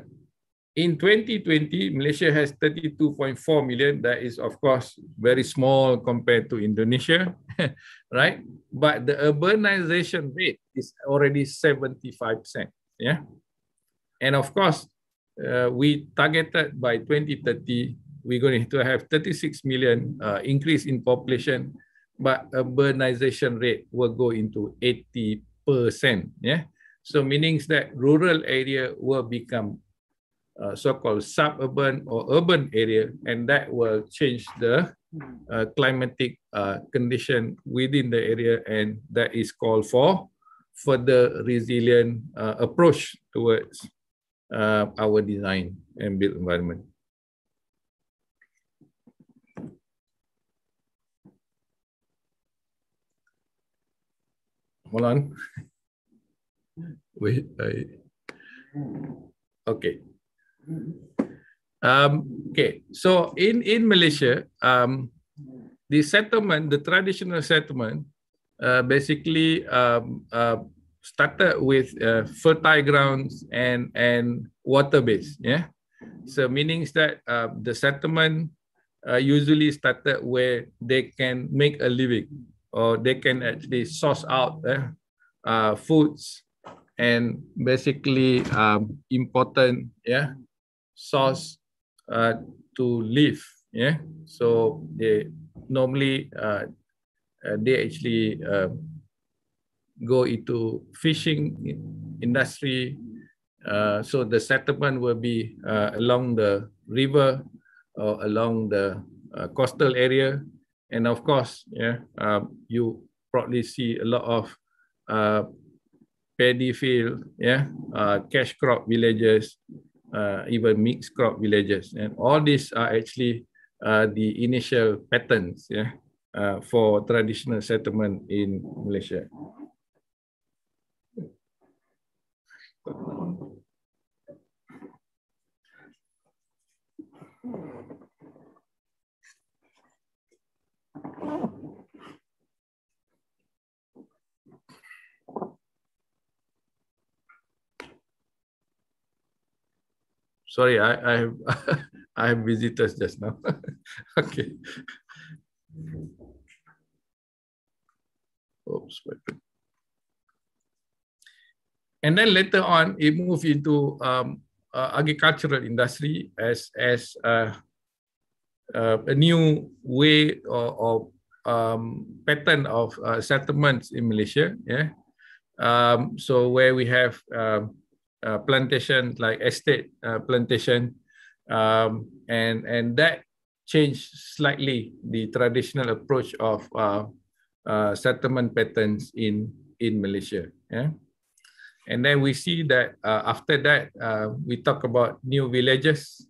in 2020, Malaysia has 32.4 million. That is, of course, very small compared to Indonesia, <laughs> right? But the urbanization rate is already 75%. Yeah. And of course, uh, we targeted by 2030, we're going to have 36 million uh, increase in population, but urbanization rate will go into 80%. Yeah. So meaning that rural area will become uh, so-called suburban or urban area, and that will change the uh, climatic uh, condition within the area, and that is called for further resilient uh, approach towards uh, our design and built environment. Hold on. Wait, I... Okay. Um, okay, so in, in Malaysia, um, the settlement, the traditional settlement, uh, basically um, uh, started with uh, fertile grounds and, and water base. Yeah, so meaning that uh, the settlement uh, usually started where they can make a living or they can actually source out uh, uh, foods and basically um, important yeah source uh, to live. Yeah, so they normally uh, uh, they actually uh, go into fishing industry. Uh, so the settlement will be along the river or along the coastal area, and of course, yeah, um, you probably see a lot of uh, paddy field, yeah, uh, cash crop villages, uh, even mixed crop villages. And all these are actually uh, the initial patterns yeah, uh, for traditional settlement in Malaysia. Sorry, I I have, <laughs> I have visitors just now. <laughs> okay. Oops, wait. And then later on, it moved into um, uh, agricultural industry as as uh, uh, a new way or, or um, pattern of uh, settlements in Malaysia. Yeah, um, so where we have um, uh, plantation like estate uh, plantation, um, and and that changed slightly the traditional approach of uh, uh, settlement patterns in in Malaysia. Yeah. And then we see that after that, we talk about new villages,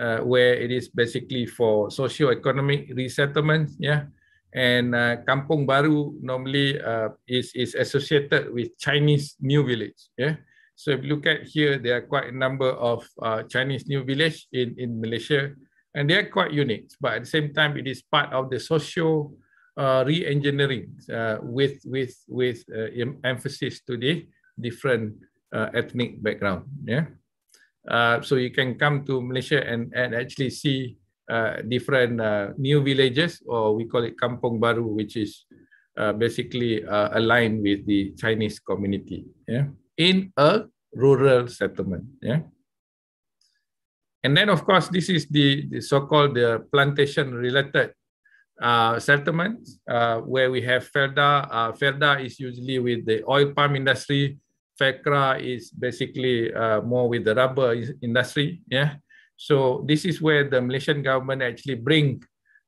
uh, where it is basically for socio-economic resettlement. Yeah, and uh, Kampung Baru normally uh, is is associated with Chinese new village. Yeah, so if you look at here, there are quite a number of uh, Chinese new village in in Malaysia, and they are quite unique. But at the same time, it is part of the socio uh, re-engineering uh, with with with uh, emphasis to the different uh, ethnic background. Yeah, so you can come to Malaysia and and actually see uh, different uh, new villages, or we call it Kampung Baru, which is uh, basically uh, aligned with the Chinese community. Yeah, in a rural settlement. Yeah. And then, of course, this is the, the so-called the plantation-related uh, settlements uh, where we have Ferda. Uh, is usually with the oil palm industry. FECRA is basically uh, more with the rubber industry. Yeah. So this is where the Malaysian government actually bring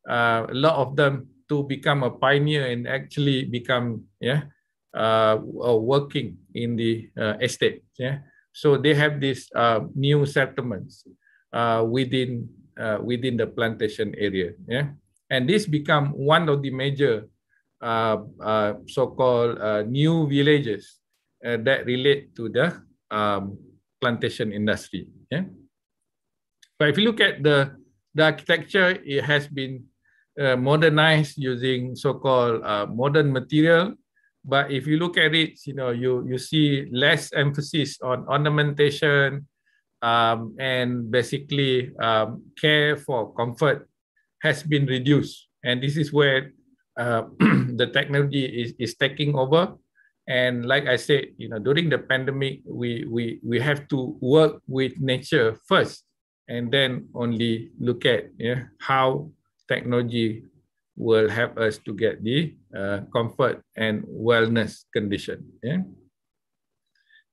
uh, a lot of them to become a pioneer and actually become yeah uh, working in the uh, estate. Yeah. So they have these uh, new settlements uh, within uh, within the plantation area. Yeah and this become one of the major so-called new villages uh, that relate to the um, plantation industry. Yeah. But if you look at the the architecture, it has been uh, modernized using so-called uh, modern material. But if you look at it, you know, you you see less emphasis on ornamentation um, and basically um, care for comfort has been reduced. And this is where uh, <clears throat> the technology is, is taking over. And like I said, you know, during the pandemic, we, we, we have to work with nature first and then only look at yeah, how technology will help us to get the uh, comfort and wellness condition. Yeah.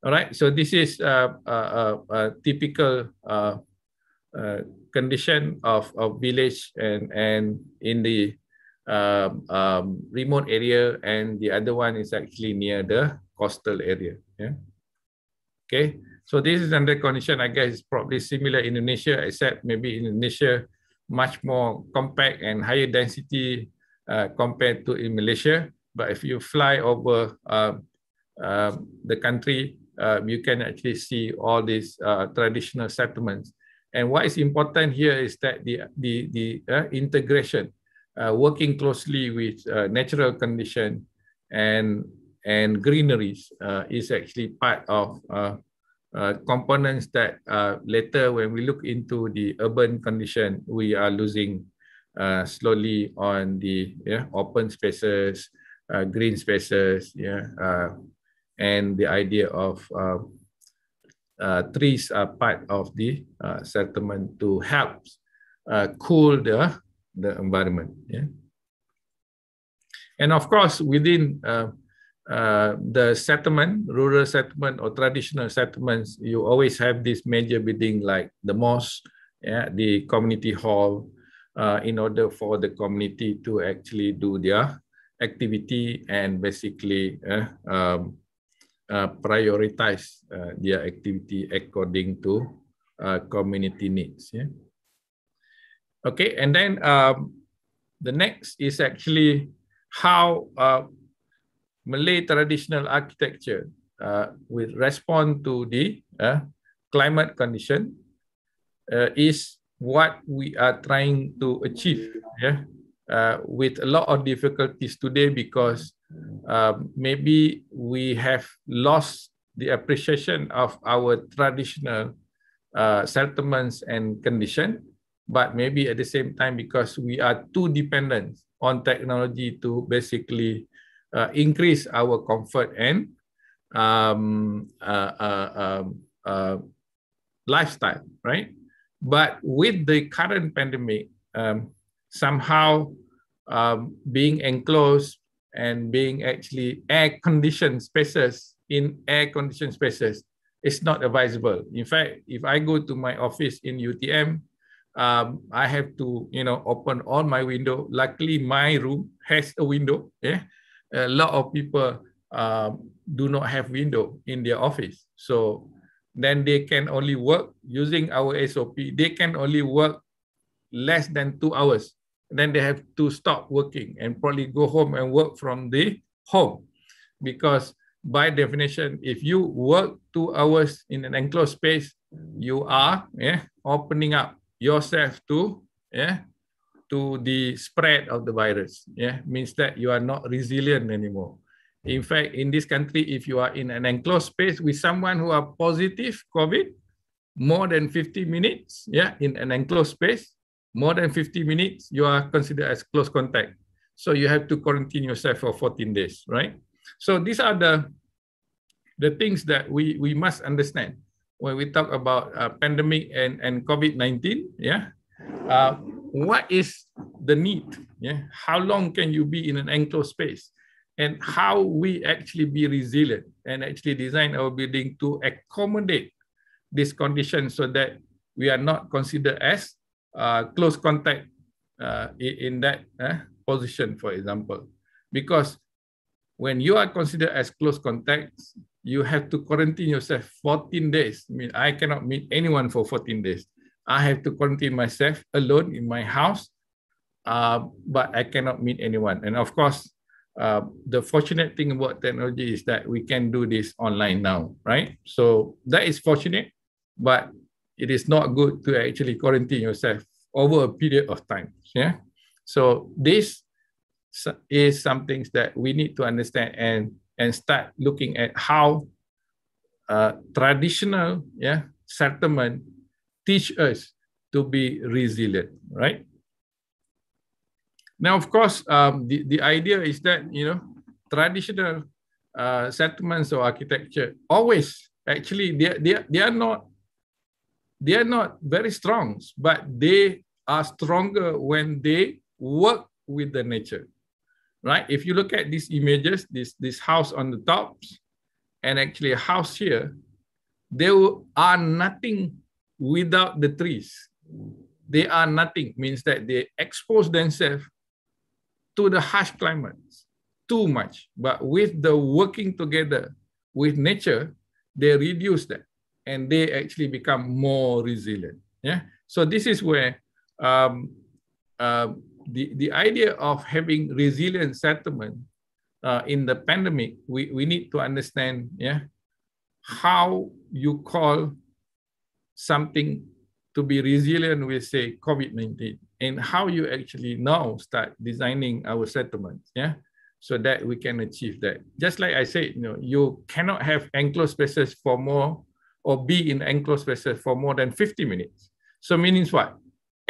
All right, so this is uh, a, a, a typical uh, uh, condition of, of village and, and in the um, um, remote area and the other one is actually near the coastal area. Yeah. Okay. So this is under condition, I guess it's probably similar in Indonesia, except maybe in Indonesia much more compact and higher density uh, compared to in Malaysia. But if you fly over uh, uh, the country, uh, you can actually see all these uh, traditional settlements and what is important here is that the, the, the uh, integration, working closely with uh, natural condition and, and greeneries uh, is actually part of uh, uh, components that later when we look into the urban condition, we are losing slowly on the yeah, open spaces, green spaces, yeah, and the idea of uh, trees are part of the uh, settlement to help uh, cool the, the environment. Yeah? And of course, within uh, uh, the settlement, rural settlement or traditional settlements, you always have this major building like the mosque, yeah, the community hall, uh, in order for the community to actually do their activity and basically uh, um, uh, prioritize uh, their activity according to community needs. Yeah. Okay, and then um, the next is actually how uh, Malay traditional architecture uh, will respond to the uh, climate condition uh, is what we are trying to achieve. Yeah, uh, with a lot of difficulties today because uh, maybe we have lost the appreciation of our traditional uh, settlements and condition, but maybe at the same time because we are too dependent on technology to basically uh, increase our comfort and um, uh, uh, um, uh, lifestyle, right? But with the current pandemic, um, somehow um, being enclosed and being actually air conditioned spaces in air conditioned spaces is not advisable. In fact, if I go to my office in UTM, um, I have to, you know, open all my window. Luckily, my room has a window. Yeah, a lot of people uh, do not have window in their office, so then they can only work using our SOP. They can only work less than two hours. Then they have to stop working and probably go home and work from the home because by definition, if you work two hours in an enclosed space, you are yeah, opening up yourself to yeah, to the spread of the virus. Yeah, means that you are not resilient anymore. In fact, in this country, if you are in an enclosed space with someone who are positive COVID, more than 50 minutes, yeah, in an enclosed space, more than 50 minutes, you are considered as close contact. So you have to quarantine yourself for 14 days, right? So these are the the things that we we must understand when we talk about uh, pandemic and and COVID-19. Yeah, uh, what is the need? Yeah, how long can you be in an enclosed space? And how we actually be resilient and actually design our building to accommodate this condition so that we are not considered as uh, close contact uh, in, that uh, position, for example. Because when you are considered as close contacts, you have to quarantine yourself 14 days. I mean, I cannot meet anyone for 14 days. I have to quarantine myself alone in my house, uh, but I cannot meet anyone. And of course, uh, the fortunate thing about technology is that we can do this online now, right? So that is fortunate, but it is not good to actually quarantine yourself over a period of time. Yeah. So this is something that we need to understand and and start looking at how uh, traditional yeah settlement teach us to be resilient right? Now of course um, the, the idea is that you know traditional uh, settlements or architecture always actually they, they, they are not they are not very strong but they are stronger when they work with the nature right? If you look at these images, this, this house on the top and actually a house here, there are nothing without the trees. They are nothing, means that they expose themselves to the harsh climates too much. But with the working together with nature, they reduce that and they actually become more resilient. Yeah. So this is where um, uh, the, the idea of having resilient settlement uh, in the pandemic, we, we need to understand yeah, how you call something to be resilient with say COVID-19 and how you actually now start designing our settlements, yeah, so that we can achieve that. Just like I said, you know, you cannot have enclosed spaces for more or be in enclosed spaces for more than 50 minutes. So meaning what?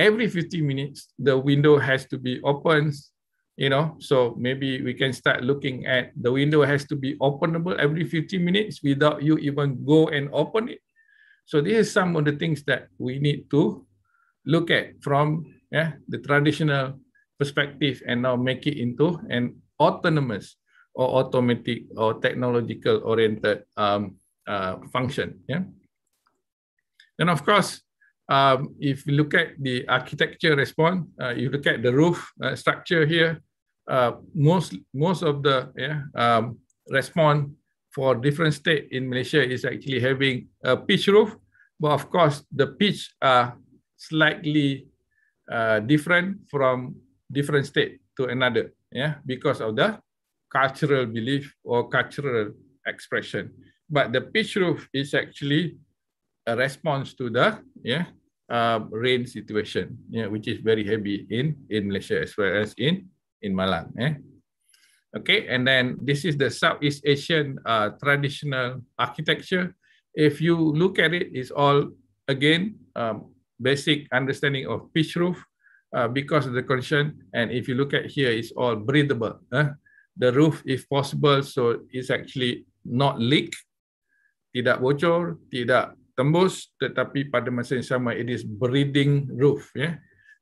Every 50 minutes, the window has to be opened, you know, so maybe we can start looking at the window has to be openable every 50 minutes without you even go and open it. So this is some of the things that we need to look at from yeah, the traditional perspective and now make it into an autonomous or automatic or technological oriented um, uh, function. Yeah. And of course, um, if you look at the architecture response, uh, you look at the roof uh, structure here, uh, most most of the yeah, um, response for different state in Malaysia is actually having a pitch roof, but of course the pitch are slightly uh, different from different state to another, yeah, because of the cultural belief or cultural expression. But the pitch roof is actually a response to the yeah uh, rain situation, yeah, which is very heavy in in Malaysia as well as in in Malang. Eh? Okay, and then this is the Southeast Asian uh, traditional architecture. If you look at it, it's all again, um, basic understanding of pitch roof uh, because of the condition. And if you look at here, it's all breathable. Uh. The roof, if possible, so it's actually not leak, tidak bocor, tidak tembus, tetapi pada masa yang sama, it is breathing roof. Yeah?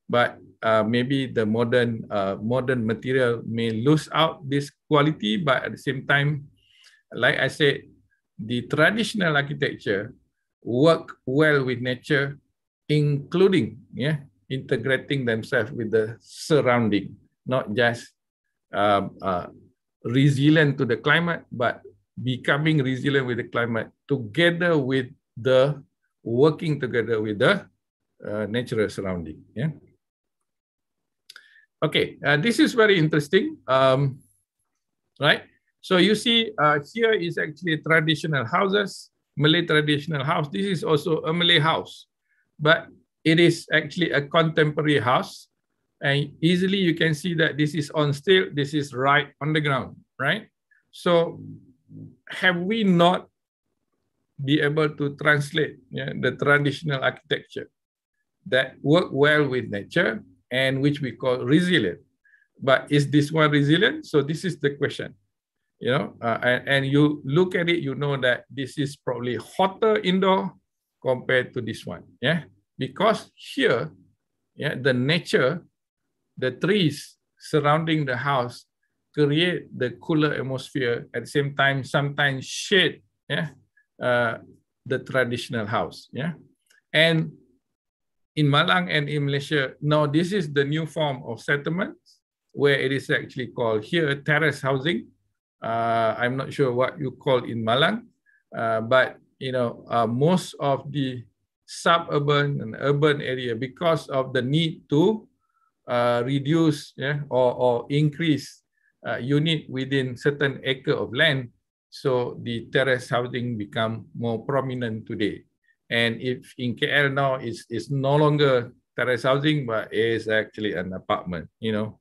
But uh, maybe the modern uh, modern material may lose out this quality, but at the same time, like I said, the traditional architecture work well with nature, including yeah, integrating themselves with the surrounding, not just um, uh, resilient to the climate, but becoming resilient with the climate together with the working together with the uh, natural surrounding. Yeah. Okay, uh, this is very interesting, um, right? So you see uh, here is actually traditional houses, Malay traditional house. This is also a Malay house, but it is actually a contemporary house. And easily you can see that this is on steel, this is right on the ground, right? So have we not be able to translate yeah, the traditional architecture that work well with nature and which we call resilient. But is this one resilient? So this is the question. You know, uh, and, and you look at it, you know that this is probably hotter indoor compared to this one. Yeah, because here, yeah, the nature, the trees surrounding the house create the cooler atmosphere at the same time sometimes shade yeah the traditional house yeah and in Malang and in Malaysia now this is the new form of settlement where it is actually called here terrace housing uh, I'm not sure what you call in Malang uh, but you know uh, most of the suburban and urban area because of the need to uh, reduce yeah, or, or increase uh, unit within certain acre of land. So the terrace housing become more prominent today. And if in KL now it's, it's no longer terrace housing, but is actually an apartment, you know.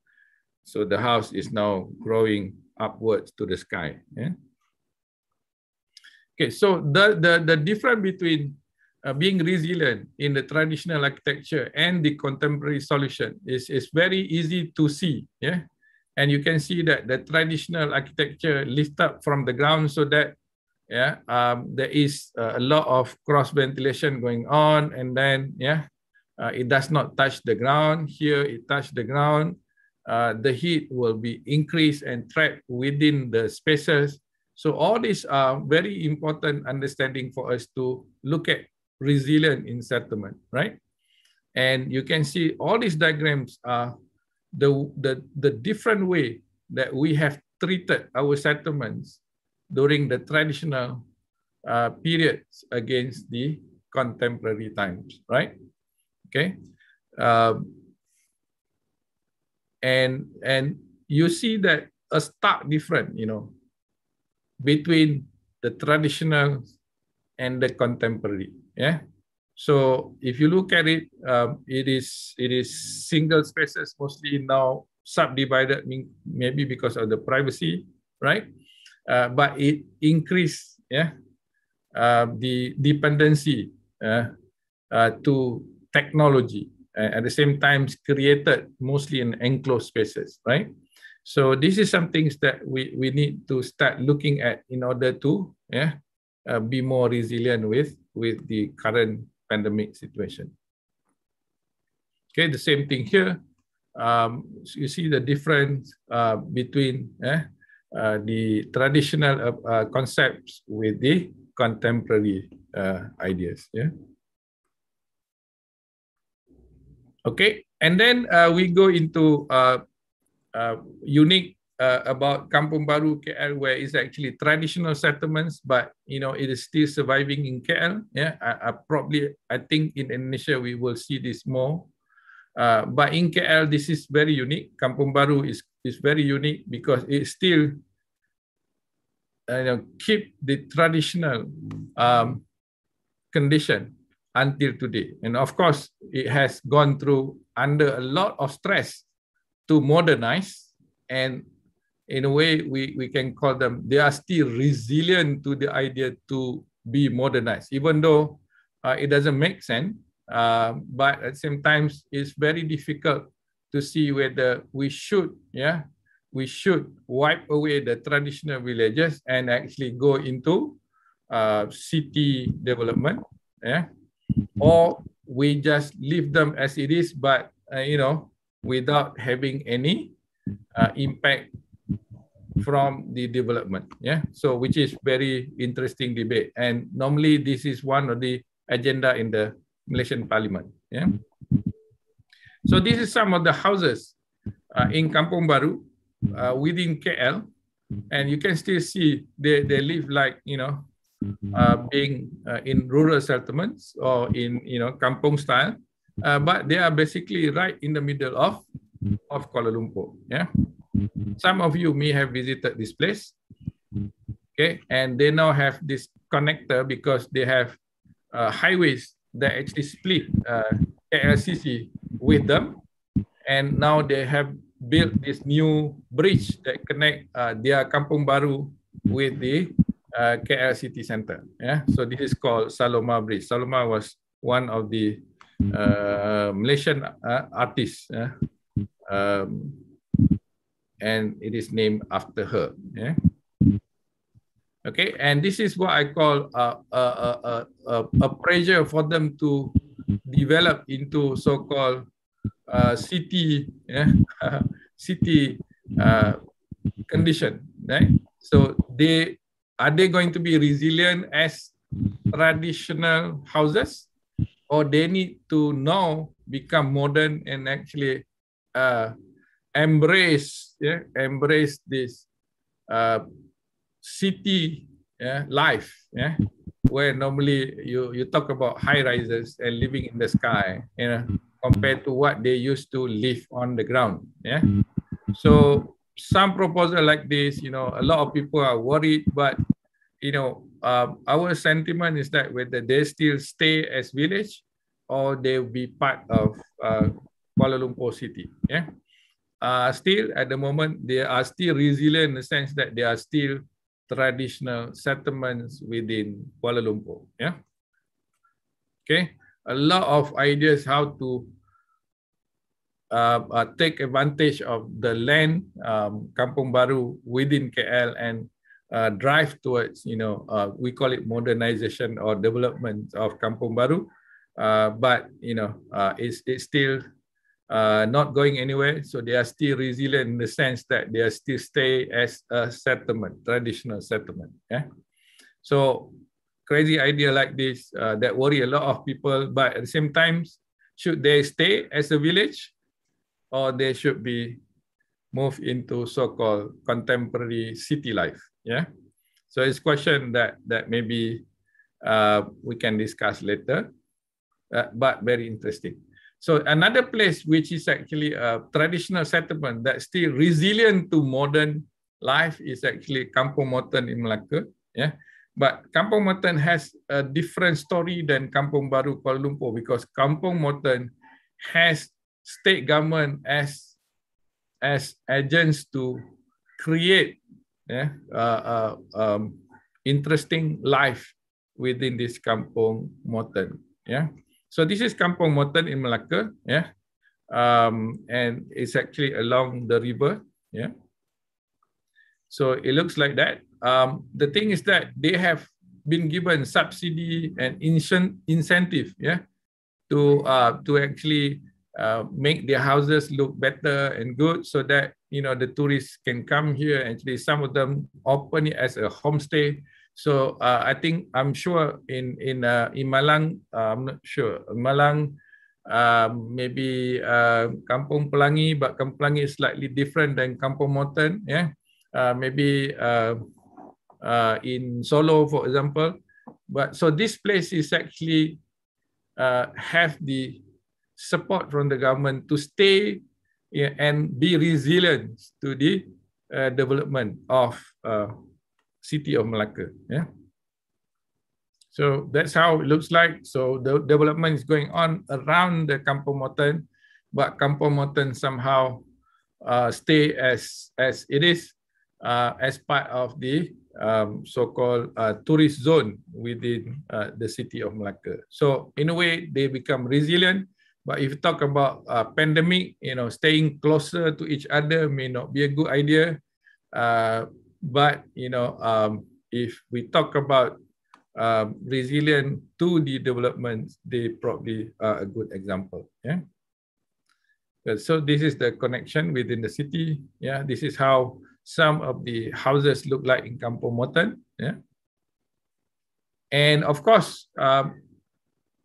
So the house is now growing upwards to the sky. Yeah? Okay, so the, the, the difference between uh, being resilient in the traditional architecture and the contemporary solution is, is very easy to see. Yeah, and you can see that the traditional architecture lift up from the ground so that yeah um, there is uh, a lot of cross ventilation going on. And then yeah uh, it does not touch the ground. Here it touch the ground. Uh, the heat will be increased and trapped within the spaces. So all these are very important understanding for us to look at resilient in settlement right? And you can see all these diagrams are the, the, the different way that we have treated our settlements during the traditional uh, periods against the contemporary times, right? Okay. Um, and and you see that a stark difference, you know, between the traditional and the contemporary. Yeah. So if you look at it, um, it is it is single spaces mostly now subdivided, maybe because of the privacy, right? Uh, but it increased, yeah, uh, the dependency uh, uh, to technology. At the same time, created mostly in enclosed spaces, right? So this is some things that we, we need to start looking at in order to yeah, uh, be more resilient with, with the current pandemic situation. Okay, the same thing here. Um, so you see the difference uh, between eh, uh, the traditional uh, uh concepts with the contemporary uh, ideas. Yeah. Okay, and then uh, we go into unique uh, about Kampung Baru KL where it's actually traditional settlements, but you know it is still surviving in KL. Yeah, I, I probably I think in Indonesia we will see this more. Uh, but in KL, this is very unique. Kampung Baru is is very unique because it still you know, keep the traditional um, condition until today. And of course, it has gone through under a lot of stress to modernize and in a way we, we can call them they are still resilient to the idea to be modernized even though uh, it doesn't make sense. Uh, but at the same time, it's very difficult to see whether we should, yeah, we should wipe away the traditional villages and actually go into uh, city development, yeah, or we just leave them as it is, but uh, you know, without having any uh, impact from the development. Yeah, so which is very interesting debate, and normally this is one of the agenda in the Malaysian Parliament. Yeah. So this is some of the houses uh, in Kampung Baru uh, within KL, and you can still see they, they live like you know uh, being uh, in rural settlements or in you know kampung style, uh, but they are basically right in the middle of of Kuala Lumpur. Yeah, some of you may have visited this place. Okay, and they now have this connector because they have uh, highways that actually split uh, KLCC with them, and now they have built this new bridge that connect uh, their Kampung Baru with the uh, KL City Center. Yeah, so this is called Saloma Bridge. Saloma was one of the uh, Malaysian uh, artists, um, and it is named after her. Yeah. Okay, and this is what I call a, a, a, a, a pressure for them to develop into so-called uh, city yeah, <laughs> city uh, condition right so they are they going to be resilient as traditional houses or they need to now become modern and actually uh, embrace yeah embrace this uh, city yeah, life yeah where normally you you talk about high rises and living in the sky you know compared to what they used to live on the ground yeah so some proposal like this you know a lot of people are worried but you know um, our sentiment is that whether they still stay as village or they will be part of uh, Kuala Lumpur city yeah uh, still at the moment they are still resilient in the sense that they are still traditional settlements within Kuala Lumpur. Yeah. Okay. A lot of ideas how to uh, uh, take advantage of the land, um, Kampung Baru within KL and uh, drive towards, you know, uh, we call it modernization or development of Kampung Baru. Uh, but, you know, uh, it's, it's still uh, not going anywhere. So they are still resilient in the sense that they are still stay as a settlement, traditional settlement. Yeah. So crazy idea like this uh, that worry a lot of people, but at the same time, should they stay as a village or they should be moved into so-called contemporary city life? Yeah. So it's question that that maybe uh, we can discuss later, uh, but very interesting. So another place which is actually a traditional settlement that's still resilient to modern life is actually Kampung Moten in Malacca. Yeah, but Kampung Moten has a different story than Kampung Baru Kuala Lumpur because Kampung Moten has state government as as agents to create yeah, uh, uh, um, interesting life within this Kampung Moten. Yeah. So this is Kampung Moten in Malacca, yeah, um, and it's actually along the river, yeah. So it looks like that. Um, the thing is that they have been given subsidy and incentive, yeah, to uh, to actually uh, make their houses look better and good, so that you know the tourists can come here. Actually, some of them open it as a homestay So uh, I think I'm sure in in uh, in Malang, uh, I'm not sure Malang, uh, maybe uh, Kampung Pelangi, but Kampung Pelangi is slightly different than Kampung Mountain. Yeah, uh, maybe uh, uh, in Solo, for example. But so this place is actually uh, have the support from the government to stay and be resilient to the uh, development of uh, city of Malacca. Yeah. So that's how it looks like. So the development is going on around the Kampung Moten, but Kampung Moten somehow uh, stay as as it is uh, as part of the um, so-called uh, tourist zone within uh, the city of Malacca. So in a way, they become resilient. But if you talk about uh, pandemic, you know, staying closer to each other may not be a good idea. Uh, but you know, um, if we talk about um, resilient to the developments, they probably are a good example. Yeah. So this is the connection within the city. Yeah, this is how some of the houses look like in Kampung Moten. Yeah. And of course, um,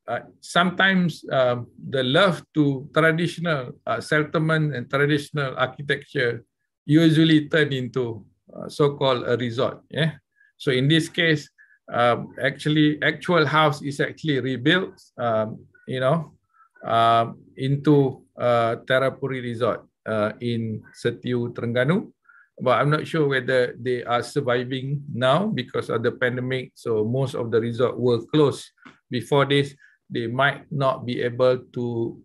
uh, sometimes um, the love to traditional uh, settlement and traditional architecture usually turn into uh, so-called a resort. Yeah. So in this case, um, actually, actual house is actually rebuilt. Um, you know, uh, into uh, Terapuri Resort uh, in Setiu, Terengganu but I'm not sure whether they are surviving now because of the pandemic. So most of the resort were closed before this. They might not be able to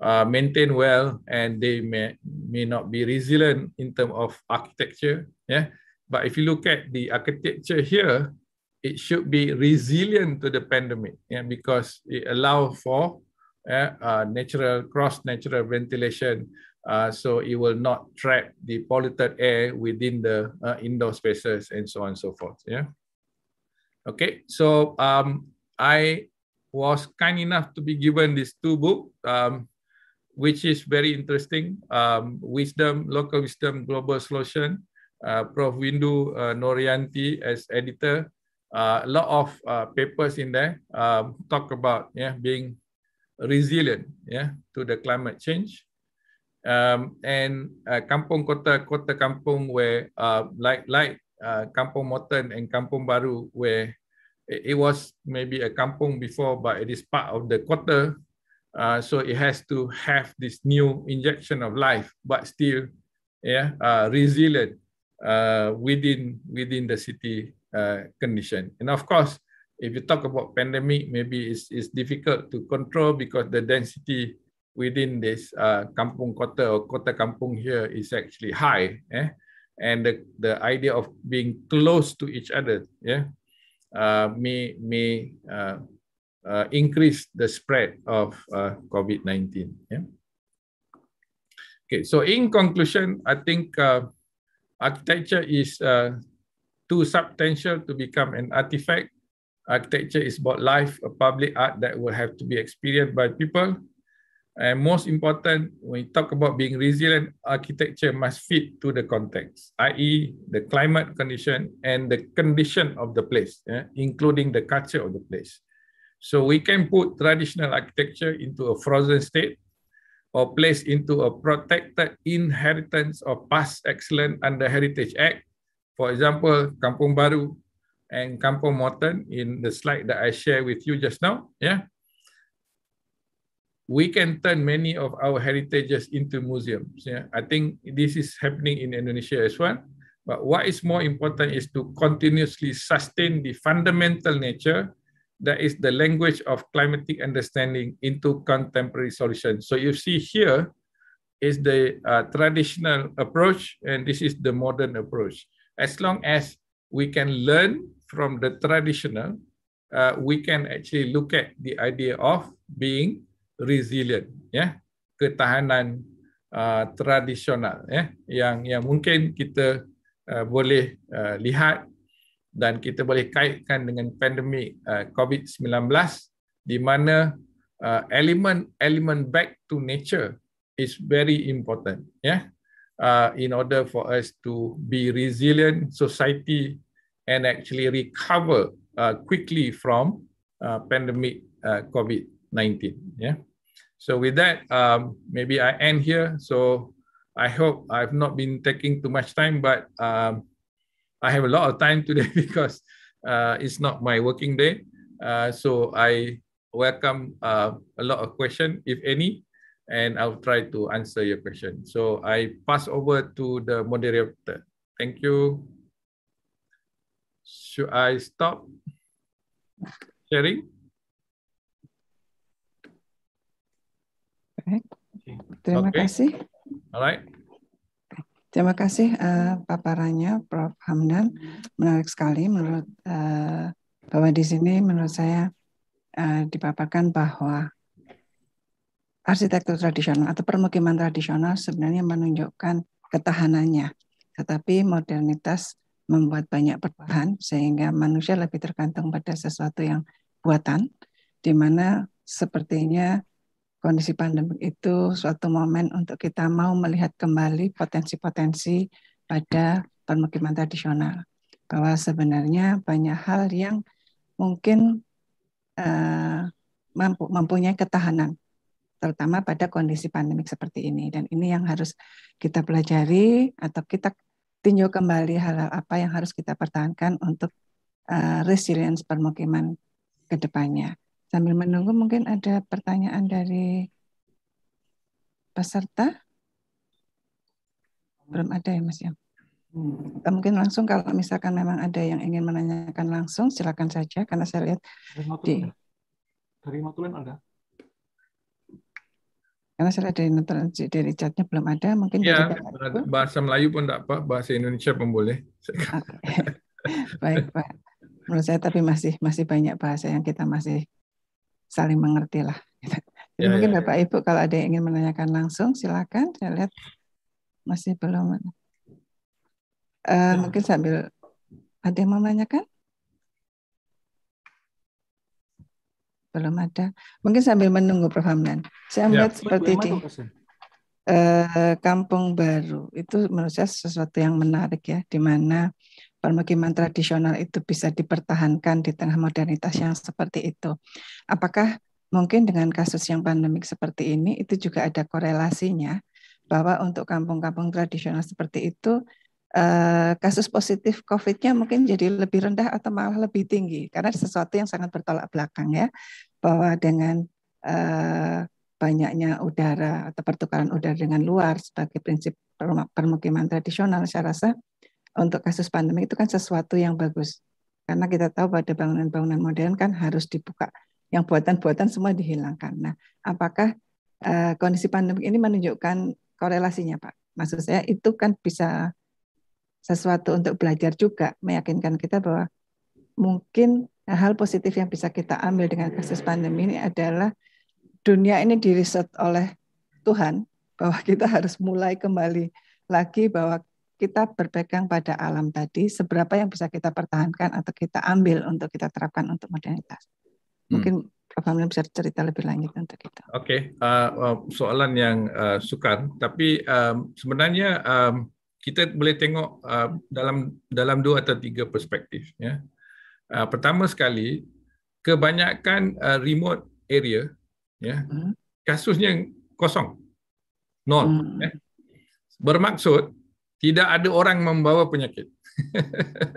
uh, maintain well, and they may may not be resilient in terms of architecture. Yeah, but if you look at the architecture here, it should be resilient to the pandemic. Yeah, because it allows for uh, uh, natural cross natural ventilation uh, so it will not trap the polluted air within the uh, indoor spaces and so on and so forth. Yeah. Okay, so um, I was kind enough to be given these two books, um, which is very interesting. Um, wisdom, Local Wisdom, Global Solution, uh, Prof. Windu uh, Norianti as editor. Uh, a lot of uh, papers in there um, talk about yeah, being resilient yeah, to the climate change um, and uh, kampung kota kota kampung where uh, like like kampung Moten and kampung Baru where it, it was maybe a kampung before but it is part of the kota so it has to have this new injection of life but still yeah uh, resilient uh, within within the city uh, condition and of course if you talk about pandemic maybe it's, it's difficult to control because the density within this uh, kampung kota or kota kampung here is actually high. Eh? And the, the idea of being close to each other yeah, uh, may, may uh, uh, increase the spread of uh, COVID-19. Yeah? Okay, so in conclusion, I think uh, architecture is uh, too substantial to become an artifact. Architecture is about life, a public art that will have to be experienced by people. And most important, when you talk about being resilient, architecture must fit to the context, i.e. the climate condition and the condition of the place, yeah, including the culture of the place. So we can put traditional architecture into a frozen state or placed into a protected inheritance of past excellence under Heritage Act. For example, Kampung Baru and Kampung Moten in the slide that I share with you just now. Yeah, we can turn many of our heritages into museums. Yeah, I think this is happening in Indonesia as well. But what is more important is to continuously sustain the fundamental nature that is the language of climatic understanding into contemporary solutions. So you see here is the uh, traditional approach and this is the modern approach. As long as we can learn from the traditional, uh, we can actually look at the idea of being resilient yeah, ketahanan uh, tradisional ya yang yang mungkin kita uh, boleh uh, lihat dan kita boleh kaitkan dengan pandemik uh, COVID-19 di mana uh, elemen elemen back to nature is very important ya uh, in order for us to be resilient society and actually recover uh, quickly from uh, pandemic uh, COVID-19 ya yeah. So with that, um, maybe I end here. So I hope I've not been taking too much time, but um, I have a lot of time today <laughs> because uh, it's not my working day. Uh, so I welcome uh, a lot of questions, if any, and I'll try to answer your question. So I pass over to the moderator. Thank you. Should I stop sharing? Terima okay. kasih. Alright. Terima kasih uh, paparannya Prof. Hamdan. Menarik sekali menurut uh, bahwa di sini menurut saya uh, dipaparkan bahwa arsitektur tradisional atau permukiman tradisional sebenarnya menunjukkan ketahanannya, tetapi modernitas membuat banyak perubahan sehingga manusia lebih tergantung pada sesuatu yang buatan, di mana sepertinya kondisi pandemi itu suatu momen untuk kita mau melihat kembali potensi-potensi pada permukiman tradisional. Bahwa sebenarnya banyak hal yang mungkin uh, mampu mempunyai ketahanan, terutama pada kondisi pandemik seperti ini. Dan ini yang harus kita pelajari atau kita tinjau kembali hal-hal apa yang harus kita pertahankan untuk uh, resilience permukiman ke depannya. Sambil menunggu mungkin ada pertanyaan dari peserta. Belum ada ya Mas ya. Hmm. mungkin langsung kalau misalkan memang ada yang ingin menanyakan langsung silakan saja karena saya lihat di dari Matulen ada. Karena saya lihat dari dari chatnya belum ada, mungkin ya, bahasa Melayu pun tidak apa, bahasa Indonesia pun boleh. Okay. <laughs> Baik Pak. Menurut saya tapi masih masih banyak bahasa yang kita masih saling mengerti lah. <laughs> Jadi ya, mungkin ya, ya. Bapak Ibu kalau ada yang ingin menanyakan langsung silakan. Saya lihat masih belum. Uh, Mungkin sambil ada yang mau menanyakan? Belum ada. Mungkin sambil menunggu Prof. Hamdan. Saya ya. melihat ya. seperti di uh, Kampung Baru itu menurut saya sesuatu yang menarik ya, di mana permukiman tradisional itu bisa dipertahankan di tengah modernitas yang seperti itu. Apakah mungkin dengan kasus yang pandemik seperti ini itu juga ada korelasinya bahwa untuk kampung-kampung tradisional seperti itu eh, kasus positif COVID-nya mungkin jadi lebih rendah atau malah lebih tinggi karena sesuatu yang sangat bertolak belakang ya bahwa dengan eh, banyaknya udara atau pertukaran udara dengan luar sebagai prinsip permukiman tradisional saya rasa untuk kasus pandemi itu kan sesuatu yang bagus. Karena kita tahu pada bangunan-bangunan modern kan harus dibuka. Yang buatan-buatan semua dihilangkan. Nah, apakah uh, kondisi pandemi ini menunjukkan korelasinya, Pak? Maksud saya itu kan bisa sesuatu untuk belajar juga, meyakinkan kita bahwa mungkin hal positif yang bisa kita ambil dengan kasus pandemi ini adalah dunia ini diriset oleh Tuhan bahwa kita harus mulai kembali lagi bahwa kita berpegang pada alam tadi, seberapa yang bisa kita pertahankan atau kita ambil untuk kita terapkan untuk modernitas. Hmm. Mungkin Prof. Hamdan bisa cerita lebih lanjut untuk itu. Oke, okay. uh, uh, soalan yang uh, sukar, tapi um, sebenarnya um, kita boleh tengok uh, dalam dalam dua atau tiga perspektif. Ya. Uh, pertama sekali, kebanyakan uh, remote area, ya, hmm. kasusnya kosong, nol. Hmm. Ya. Bermaksud tidak ada orang membawa penyakit.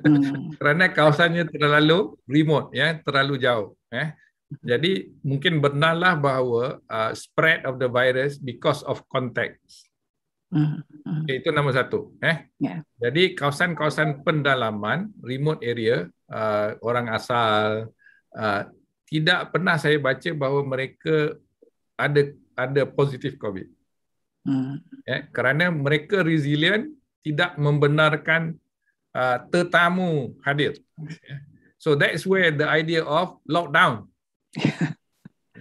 Hmm. <laughs> Kerana kawasannya terlalu remote ya, terlalu jauh eh. Jadi mungkin benarlah bahawa uh, spread of the virus because of contact. Hmm. Hmm. Okay, itu nombor satu. Eh. Yeah. Jadi kawasan-kawasan pendalaman, remote area, uh, orang asal, uh, tidak pernah saya baca bahawa mereka ada ada positif COVID. Hmm. Eh, kerana mereka resilient tidak membenarkan uh, tetamu hadir. So that's where the idea of lockdown. <laughs>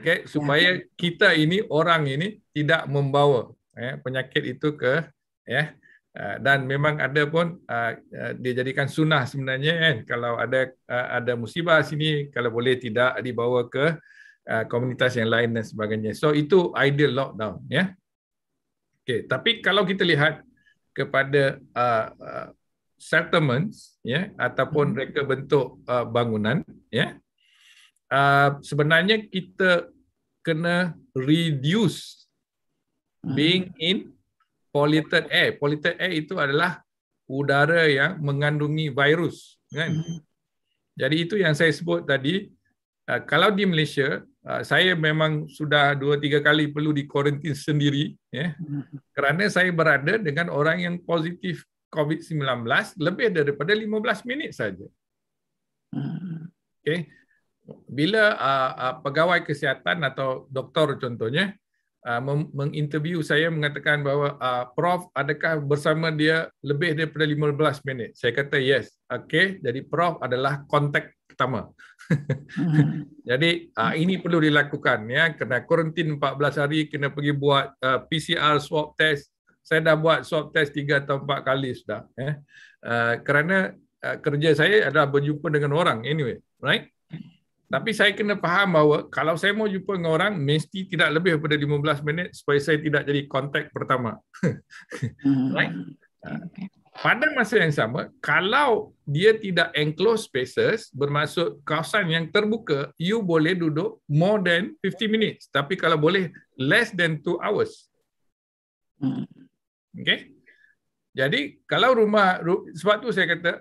Okay, supaya kita ini orang ini tidak membawa eh, penyakit itu ke ya uh, dan memang ada pun uh, uh, dia jadikan sunnah sebenarnya kan kalau ada uh, ada musibah sini kalau boleh tidak dibawa ke uh, komunitas yang lain dan sebagainya. So itu ideal lockdown ya. Okay, tapi kalau kita lihat kepada uh, uh, settlements ya ataupun hmm. reka bentuk uh, bangunan ya uh, sebenarnya kita kena reduce hmm. being in polluted air polluted air itu adalah udara yang mengandungi virus kan hmm. jadi itu yang saya sebut tadi uh, kalau di Malaysia saya memang sudah dua tiga kali perlu di kuarantin sendiri ya kerana saya berada dengan orang yang positif COVID-19 lebih daripada 15 minit saja. Okay. Bila uh, uh, pegawai kesihatan atau doktor contohnya uh, menginterview saya mengatakan bahawa uh, prof adakah bersama dia lebih daripada 15 minit saya kata yes okey jadi prof adalah kontak pertama hmm. <laughs> jadi uh, ini perlu dilakukan ya. Kena kuarantin 14 hari kena pergi buat uh, PCR swab test. Saya dah buat swab test 3 atau 4 kali sudah ya. Uh, kerana uh, kerja saya adalah berjumpa dengan orang anyway right? Tapi saya kena faham bahawa kalau saya mau jumpa dengan orang, mesti tidak lebih daripada 15 minit supaya saya tidak jadi kontak pertama. <laughs> Hmm. right? Pada masa yang sama, kalau dia tidak enclosed spaces, bermaksud kawasan yang terbuka, you boleh duduk more than 50 minutes. Tapi kalau boleh, less than 2 hours. Hmm. Okay? Jadi, kalau rumah, sebab tu saya kata,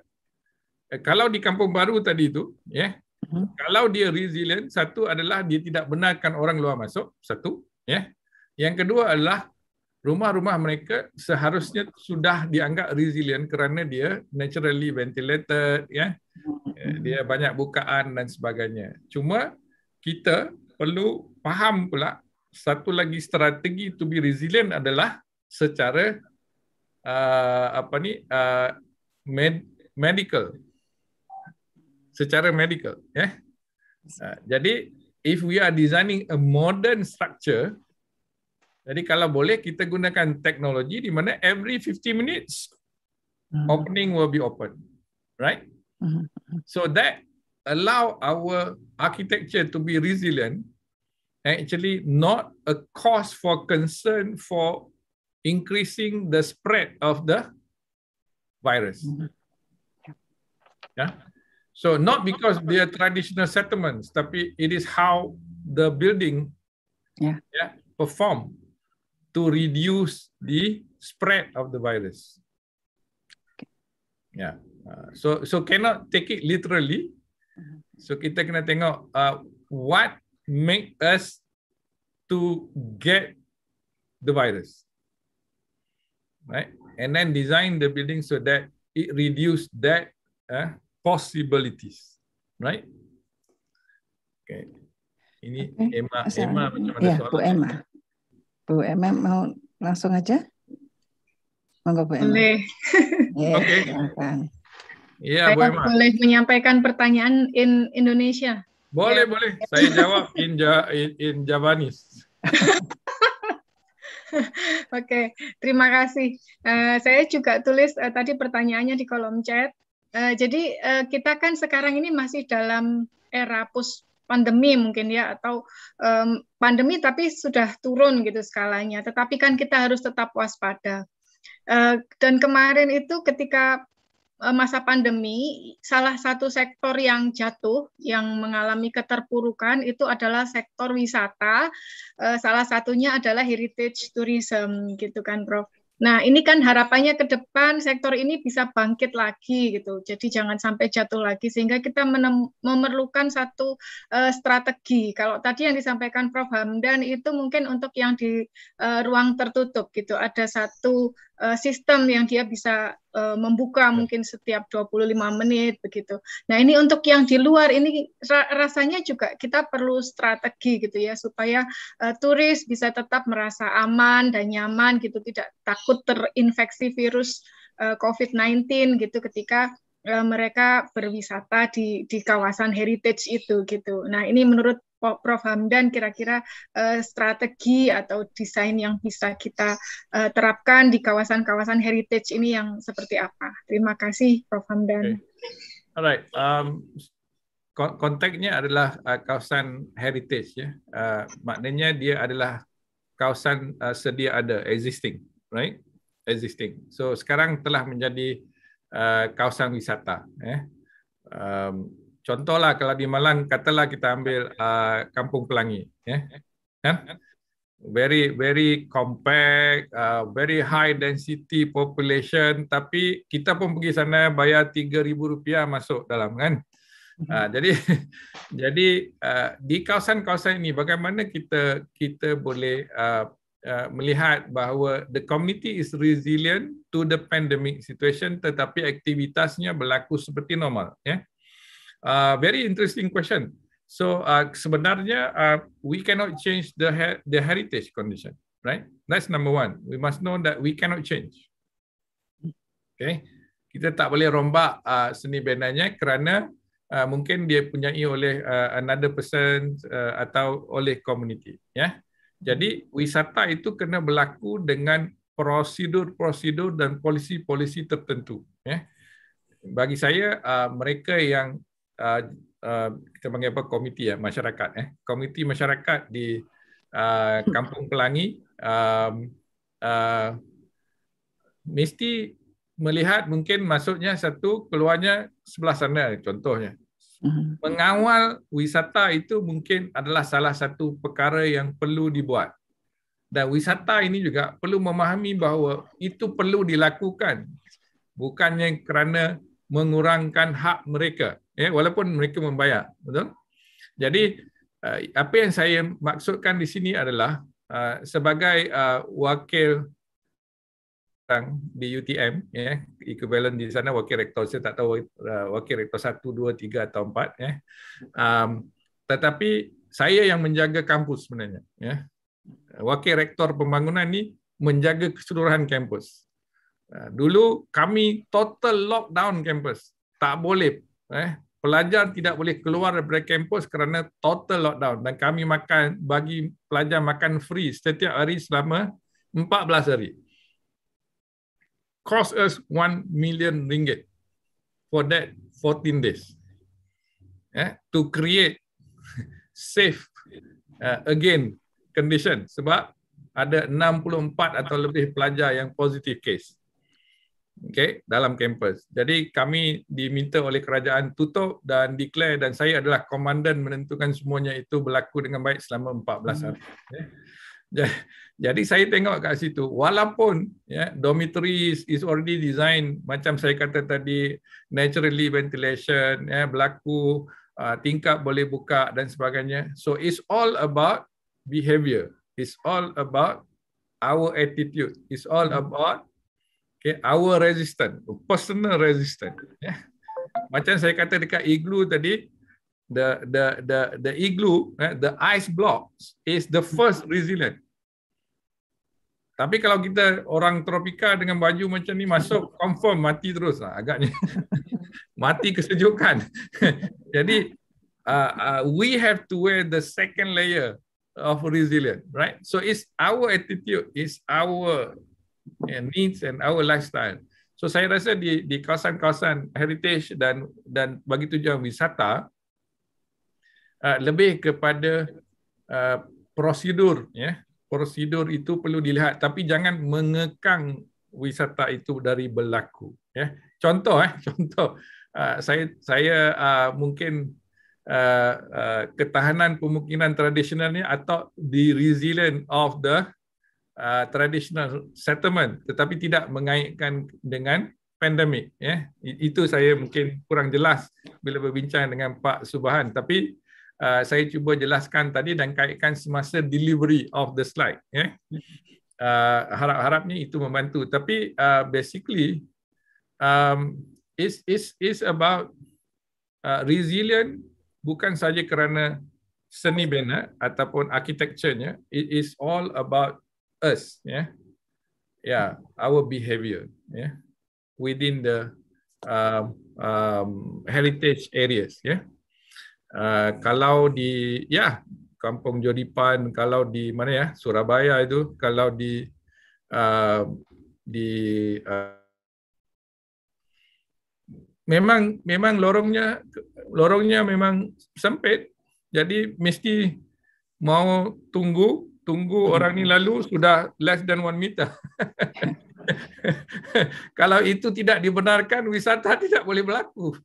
eh, kalau di kampung baru tadi tu, ya, yeah, Hmm. Kalau dia resilient, satu adalah dia tidak benarkan orang luar masuk, satu, ya. Yang kedua adalah rumah-rumah mereka seharusnya sudah dianggap resilient kerana dia naturally ventilated, ya. Dia banyak bukaan dan sebagainya. Cuma kita perlu faham pula satu lagi strategi to be resilient adalah secara uh, apa ni uh, med- medical secara medical ya. Yeah? jadi if we are designing a modern structure jadi kalau boleh kita gunakan teknologi di mana every 50 minutes hmm. opening will be open. Right? Hmm. So that allow our architecture to be resilient actually not a cause for concern for increasing the spread of the virus. Hmm. Yeah. So not because they are traditional settlements, tapi it is how the building yeah. Yeah, perform to reduce the spread of the virus. Yeah. Uh, so so cannot take it literally. So kita kena tengok uh, what make us to get the virus, right? And then design the building so that it reduce that uh, possibilities. Right? Okay. Ini okay. Emma, Emma macam mana ya, soalan? Bu Emma. Bu Emma mau langsung aja? Monggo Bu Emma. Boleh. <laughs> Ya, okay. silakan. Ya, Bu Emma. boleh menyampaikan pertanyaan in Indonesia. Boleh, ya. boleh. Saya jawab in, ja, in, in Javanese. <laughs> Oke, okay. terima kasih. Uh, saya juga tulis uh, tadi pertanyaannya di kolom chat. Uh, jadi uh, kita kan sekarang ini masih dalam era post pandemi mungkin ya atau um, pandemi tapi sudah turun gitu skalanya. Tetapi kan kita harus tetap waspada. Uh, dan kemarin itu ketika uh, masa pandemi, salah satu sektor yang jatuh, yang mengalami keterpurukan itu adalah sektor wisata. Uh, salah satunya adalah heritage tourism, gitu kan, Prof. Nah, ini kan harapannya ke depan sektor ini bisa bangkit lagi gitu. Jadi jangan sampai jatuh lagi sehingga kita memerlukan satu uh, strategi. Kalau tadi yang disampaikan Prof Hamdan itu mungkin untuk yang di uh, ruang tertutup gitu. Ada satu uh, sistem yang dia bisa uh, membuka ya. mungkin setiap 25 menit begitu. Nah, ini untuk yang di luar ini rasanya juga kita perlu strategi gitu ya supaya uh, turis bisa tetap merasa aman dan nyaman gitu, tidak takut terinfeksi virus uh, COVID-19 gitu ketika mereka berwisata di di kawasan heritage itu gitu. Nah, ini menurut Prof Hamdan kira-kira uh, strategi atau desain yang bisa kita uh, terapkan di kawasan-kawasan heritage ini yang seperti apa? Terima kasih Prof Hamdan. Okay. Alright, um, konteksnya adalah uh, kawasan heritage ya. Uh, maknanya dia adalah kawasan uh, sedia ada existing, right? Existing. So sekarang telah menjadi uh, kawasan wisata. Eh? Um, contohlah kalau di Malang katalah kita ambil uh, Kampung Pelangi ya. Kan very very compact uh, very high density population tapi kita pun pergi sana bayar 3000 rupiah masuk dalam kan? Uh, jadi <laughs> jadi uh, di kawasan-kawasan ini bagaimana kita kita boleh uh, uh, melihat bahawa the community is resilient to the pandemic situation tetapi aktivitasnya berlaku seperti normal ya? yeah? Uh, very interesting question. So uh, sebenarnya uh, we cannot change the her- the heritage condition, right? That's number one. We must know that we cannot change. Okay, kita tak boleh rombak uh, seni benanya kerana uh, mungkin dia punyai oleh uh, another person uh, atau oleh community. Ya, yeah? jadi wisata itu kena berlaku dengan prosedur-prosedur dan polisi-polisi tertentu. Ya, yeah? bagi saya uh, mereka yang uh, uh, kita panggil apa komiti ya masyarakat eh. Komiti masyarakat di uh, Kampung Pelangi um, uh, mesti melihat mungkin masuknya satu keluarnya sebelah sana contohnya. Mhm. mengawal wisata itu mungkin adalah salah satu perkara yang perlu dibuat. Dan wisata ini juga perlu memahami bahawa itu perlu dilakukan. Bukannya kerana mengurangkan hak mereka ya walaupun mereka membayar betul? Jadi uh, apa yang saya maksudkan di sini adalah uh, sebagai wakil di UTM ya equivalent di sana wakil rektor saya tak tahu wakil rektor 1 2 3 atau 4 ya. Um, tetapi saya yang menjaga kampus sebenarnya ya. Wakil rektor pembangunan ni menjaga keseluruhan kampus. Dulu kami total lockdown kampus. Tak boleh eh pelajar tidak boleh keluar dari kampus kerana total lockdown dan kami makan bagi pelajar makan free setiap hari selama 14 hari. Cost us 1 million ringgit for that 14 days. Yeah, to create <laughs> safe uh, again condition sebab ada 64 atau lebih pelajar yang positive case okay, dalam kampus. Jadi kami diminta oleh kerajaan tutup dan declare dan saya adalah komandan menentukan semuanya itu berlaku dengan baik selama 14 hari. Okay. Jadi saya tengok kat situ walaupun ya dormitory is, is already designed macam saya kata tadi naturally ventilation ya berlaku uh, tingkap boleh buka dan sebagainya. So it's all about behavior. It's all about our attitude. It's all about okay, our resistance, personal resistance. Yeah. Macam saya kata dekat igloo tadi, the the the the igloo, eh, the ice blocks is the first resilient. Tapi kalau kita orang tropika dengan baju macam ni masuk confirm mati terus lah agaknya. <laughs> mati kesejukan. <laughs> Jadi uh, uh, we have to wear the second layer of resilience, right? So it's our attitude, it's our and needs and our lifestyle. So saya rasa di di kawasan-kawasan heritage dan dan bagi tujuan wisata uh, lebih kepada uh, prosedur ya. Prosedur itu perlu dilihat tapi jangan mengekang wisata itu dari berlaku ya. Contoh eh <laughs> contoh uh, saya saya uh, mungkin uh, uh, ketahanan pemukiman tradisionalnya atau the resilience of the uh, traditional settlement tetapi tidak mengaitkan dengan pandemik ya. Itu saya mungkin kurang jelas bila berbincang dengan Pak Subhan tapi uh, saya cuba jelaskan tadi dan kaitkan semasa delivery of the slide ya. Uh, harap-harapnya itu membantu. Tapi uh, basically um, is is is about uh, resilient bukan saja kerana seni bina ataupun architecture-nya. It is all about us yeah? Yeah our behavior yeah? Within the um, um, heritage areas yeah? Uh, kalau di ya yeah, kampung Jodipan kalau di mana ya Surabaya itu kalau di uh, di uh, memang memang lorongnya lorongnya memang sempit. Jadi mesti mau tunggu tunggu orang ni lalu sudah less than one meter. <laughs> Kalau itu tidak dibenarkan, wisata <laughs> tidak boleh berlaku.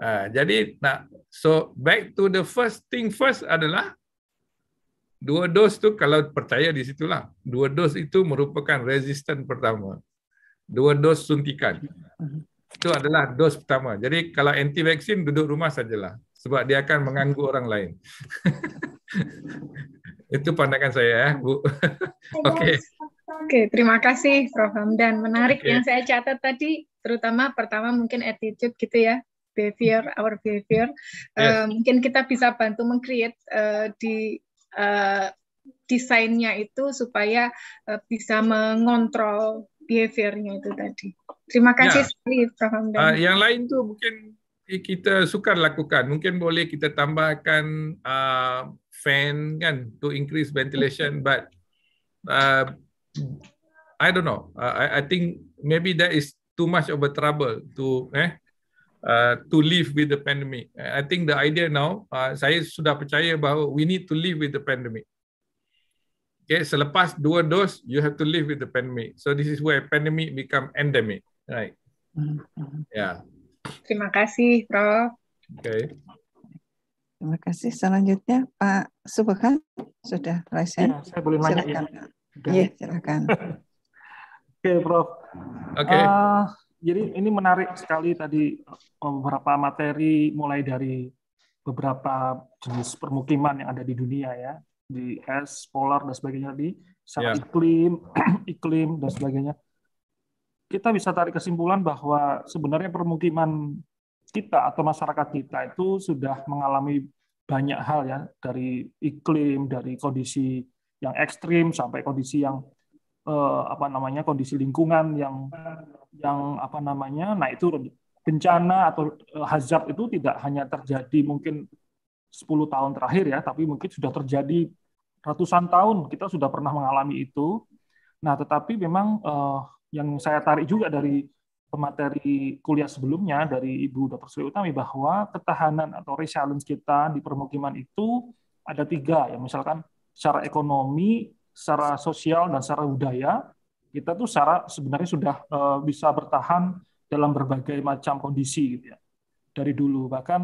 uh, <laughs> jadi, nak so back to the first thing first adalah dua dos tu kalau percaya di situlah. Dua dos itu merupakan resisten pertama. Dua dos suntikan. Itu adalah dos pertama. Jadi kalau anti vaksin duduk rumah sajalah sebab dia akan mengganggu orang lain. Itu pandangan saya, ya, Bu. Oke. Oke, terima kasih Prof. Hamdan. Menarik okay. yang saya catat tadi, terutama pertama mungkin attitude gitu ya. behavior, our behavior. Yes. Uh, mungkin kita bisa bantu mengcreate uh, di uh, desainnya itu supaya uh, bisa mengontrol behaviornya itu tadi. Terima kasih ya. sekali, Prof. Hamdan. Uh, yang lain tu mungkin kita sukar lakukan. Mungkin boleh kita tambahkan uh, fan kan to increase ventilation, but uh, I don't know. Uh, I, I think maybe that is too much of a trouble to eh uh, to live with the pandemic. I think the idea now, uh, saya sudah percaya bahawa we need to live with the pandemic. Okay, selepas dua dos, you have to live with the pandemic. So this is where pandemic become endemic, right? Mm-hmm. Yeah. Terima kasih, Prof. Okay. Terima kasih. Selanjutnya Pak Subhan sudah raise Ya, saya boleh nanya silakan. ya. Iya, silakan. <laughs> Oke, okay, Prof. Oke. Okay. Uh, jadi ini menarik sekali tadi beberapa materi mulai dari beberapa jenis permukiman yang ada di dunia ya di es, polar dan sebagainya di secara yeah. iklim, <clears throat> iklim dan sebagainya. Kita bisa tarik kesimpulan bahwa sebenarnya permukiman kita atau masyarakat kita itu sudah mengalami banyak hal ya dari iklim, dari kondisi yang ekstrim sampai kondisi yang eh, apa namanya kondisi lingkungan yang yang apa namanya nah itu bencana atau eh, hazard itu tidak hanya terjadi mungkin 10 tahun terakhir ya, tapi mungkin sudah terjadi ratusan tahun kita sudah pernah mengalami itu. Nah, tetapi memang uh, yang saya tarik juga dari pemateri kuliah sebelumnya dari Ibu Dr. Sri Utami bahwa ketahanan atau resilience kita di permukiman itu ada tiga ya. Misalkan secara ekonomi, secara sosial dan secara budaya kita tuh secara sebenarnya sudah uh, bisa bertahan dalam berbagai macam kondisi gitu ya. Dari dulu. Bahkan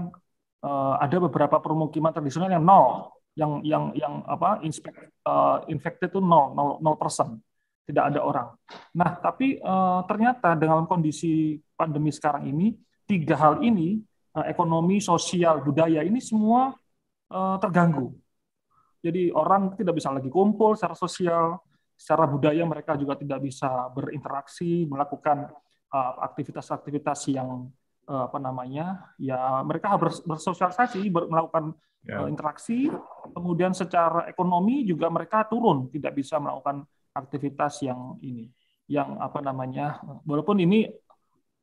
uh, ada beberapa permukiman tradisional yang nol. Yang yang yang apa inspect, uh, infected itu nol nol persen tidak ada orang. Nah tapi uh, ternyata dengan kondisi pandemi sekarang ini tiga hal ini uh, ekonomi, sosial, budaya ini semua uh, terganggu. Jadi orang tidak bisa lagi kumpul secara sosial, secara budaya mereka juga tidak bisa berinteraksi, melakukan aktivitas-aktivitas uh, yang uh, apa namanya ya mereka harus bersosialisasi, ber, melakukan yeah. Ya. interaksi. Kemudian secara ekonomi juga mereka turun, tidak bisa melakukan aktivitas yang ini, yang apa namanya. Walaupun ini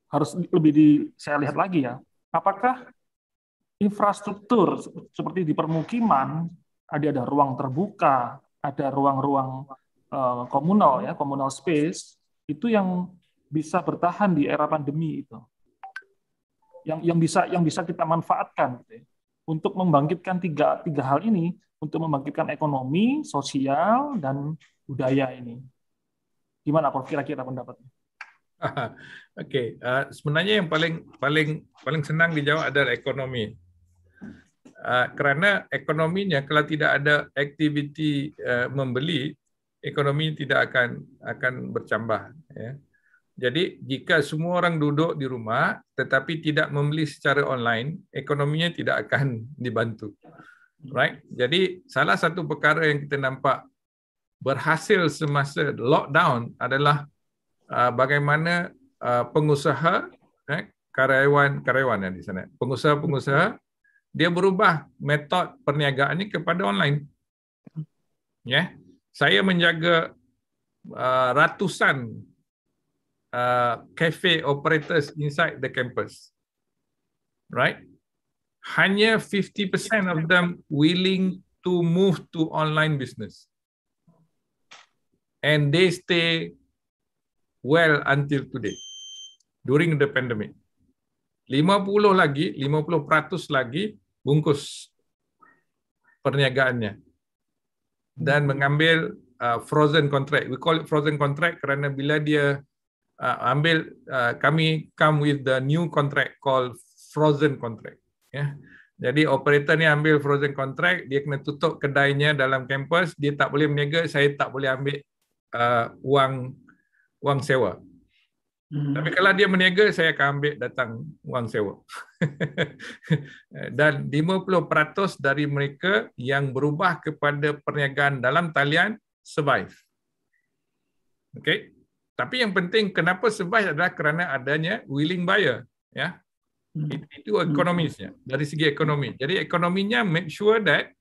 harus lebih di saya lihat lagi ya. Apakah infrastruktur seperti di permukiman ada ada ruang terbuka, ada ruang-ruang uh, komunal ya, komunal space itu yang bisa bertahan di era pandemi itu. Yang yang bisa yang bisa kita manfaatkan gitu ya untuk membangkitkan tiga, tiga hal ini, untuk membangkitkan ekonomi, sosial, dan budaya ini. Gimana Prof kira-kira pendapatnya? <laughs> Oke, okay. uh, sebenarnya yang paling paling paling senang dijawab adalah ekonomi. Uh, kerana ekonominya kalau tidak ada aktiviti uh, membeli, ekonomi tidak akan akan bercambah. Ya. Jadi jika semua orang duduk di rumah tetapi tidak membeli secara online, ekonominya tidak akan <laughs> dibantu. Right? Jadi salah satu perkara yang kita nampak berhasil semasa lockdown adalah uh, bagaimana uh, pengusaha eh, karyawan karyawan yang di sana pengusaha-pengusaha dia berubah metod perniagaannya kepada online ya yeah. saya menjaga uh, ratusan uh, cafe operators inside the campus. Right? Hanya 50% of them willing to move to online business. And they stay well until today during the pandemic. 50 lagi, 50% lagi bungkus perniagaannya dan mengambil uh, frozen contract. We call it frozen contract kerana bila dia uh, ambil uh, kami come with the new contract called frozen contract yeah. jadi operator ni ambil frozen contract dia kena tutup kedainya dalam kampus dia tak boleh berniaga saya tak boleh ambil uh, wang wang sewa hmm. tapi kalau dia berniaga saya akan ambil datang wang sewa <laughs> dan 50% dari mereka yang berubah kepada perniagaan dalam talian survive Okay, tapi yang penting kenapa survive adalah kerana adanya willing buyer, ya. It, itu ekonomisnya dari segi ekonomi. Jadi ekonominya make sure that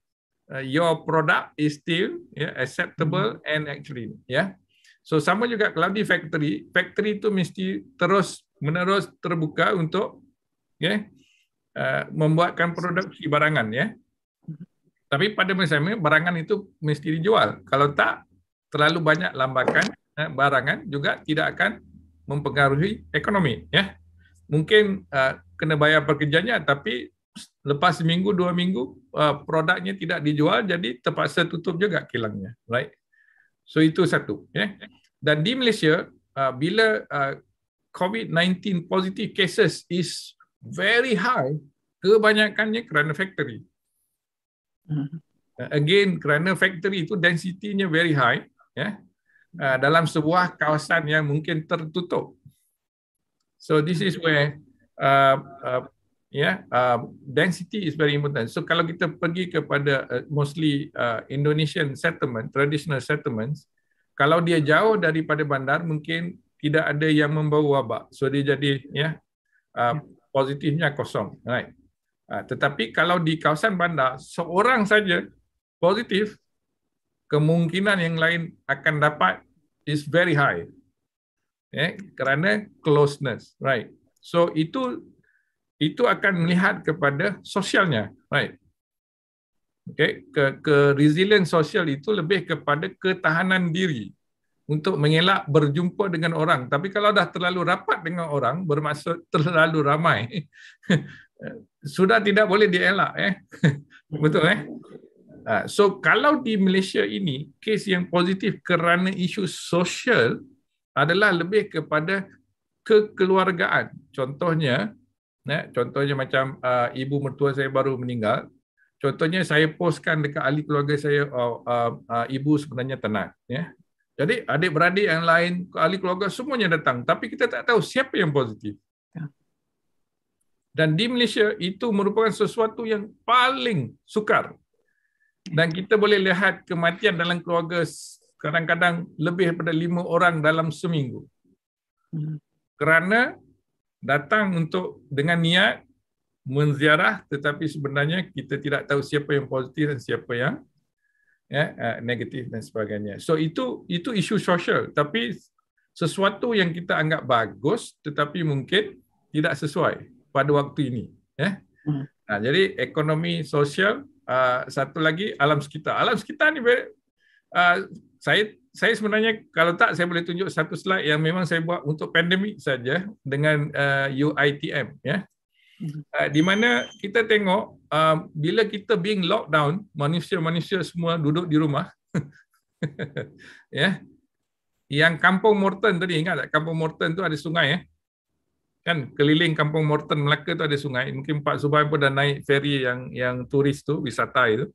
uh, your product is still yeah, acceptable and actually yeah. So sama juga kalau di factory, factory itu mesti terus menerus terbuka untuk yeah, uh, membuatkan produksi barangan ya. Tapi pada masa ini barangan itu mesti dijual. Kalau tak terlalu banyak lambakan eh, barangan juga tidak akan mempengaruhi ekonomi ya. Mungkin uh, kena bayar pekerjanya tapi lepas seminggu dua minggu uh, produknya tidak dijual jadi terpaksa tutup juga kilangnya right? So itu satu ya. Dan di Malaysia uh, bila uh, COVID-19 positive cases is very high kebanyakannya kerana factory. Uh, again kerana factory itu density-nya very high ya. Uh, dalam sebuah kawasan yang mungkin tertutup. So this is where uh, uh, yeah, uh, density is very important. So kalau kita pergi kepada uh, mostly uh, Indonesian settlement, traditional settlements, kalau dia jauh daripada bandar mungkin tidak ada yang membawa wabak. So dia jadi ya yeah, uh, positifnya kosong, right? Uh, tetapi kalau di kawasan bandar seorang saja positif, kemungkinan yang lain akan dapat is very high. Yeah, kerana closeness, right? So itu itu akan melihat kepada sosialnya, right? Okay, ke, ke resilience sosial itu lebih kepada ketahanan diri untuk mengelak berjumpa dengan orang. Tapi kalau dah terlalu rapat dengan orang, bermaksud <laughs> terlalu ramai, <laughs> sudah tidak boleh dielak. Eh? <laughs> Betul eh? Ha, so kalau di Malaysia ini, kes yang positif kerana isu sosial adalah lebih kepada kekeluargaan. Contohnya, Ya, contohnya macam uh, ibu mertua saya baru meninggal. Contohnya saya postkan dekat ahli keluarga saya uh, uh, uh, ibu sebenarnya tenang. Ya. Jadi adik-beradik yang lain, ahli keluarga semuanya datang. Tapi kita tak tahu siapa yang positif. Ya. Dan di Malaysia itu merupakan sesuatu yang paling sukar. Dan kita boleh lihat kematian dalam keluarga kadang-kadang lebih daripada lima orang dalam seminggu. Hmm. Kerana datang untuk dengan niat menziarah tetapi sebenarnya kita tidak tahu siapa yang positif dan siapa yang ya, uh, negatif dan sebagainya. So itu itu isu sosial tapi sesuatu yang kita anggap bagus tetapi mungkin tidak sesuai pada waktu ini. Ya. Hmm. Nah, jadi ekonomi sosial uh, satu lagi alam sekitar. Alam sekitar ni uh, saya saya sebenarnya kalau tak saya boleh tunjuk satu slide yang memang saya buat untuk pandemik saja dengan uh, UITM ya. Uh, di mana kita tengok uh, bila kita being lockdown manusia-manusia semua duduk di rumah <laughs> ya. Yang Kampung Morton tadi ingat tak Kampung Morton tu ada sungai ya. Kan keliling Kampung Morton Melaka tu ada sungai. Mungkin Pak Subhan pun dah naik ferry yang yang turis tu wisata itu.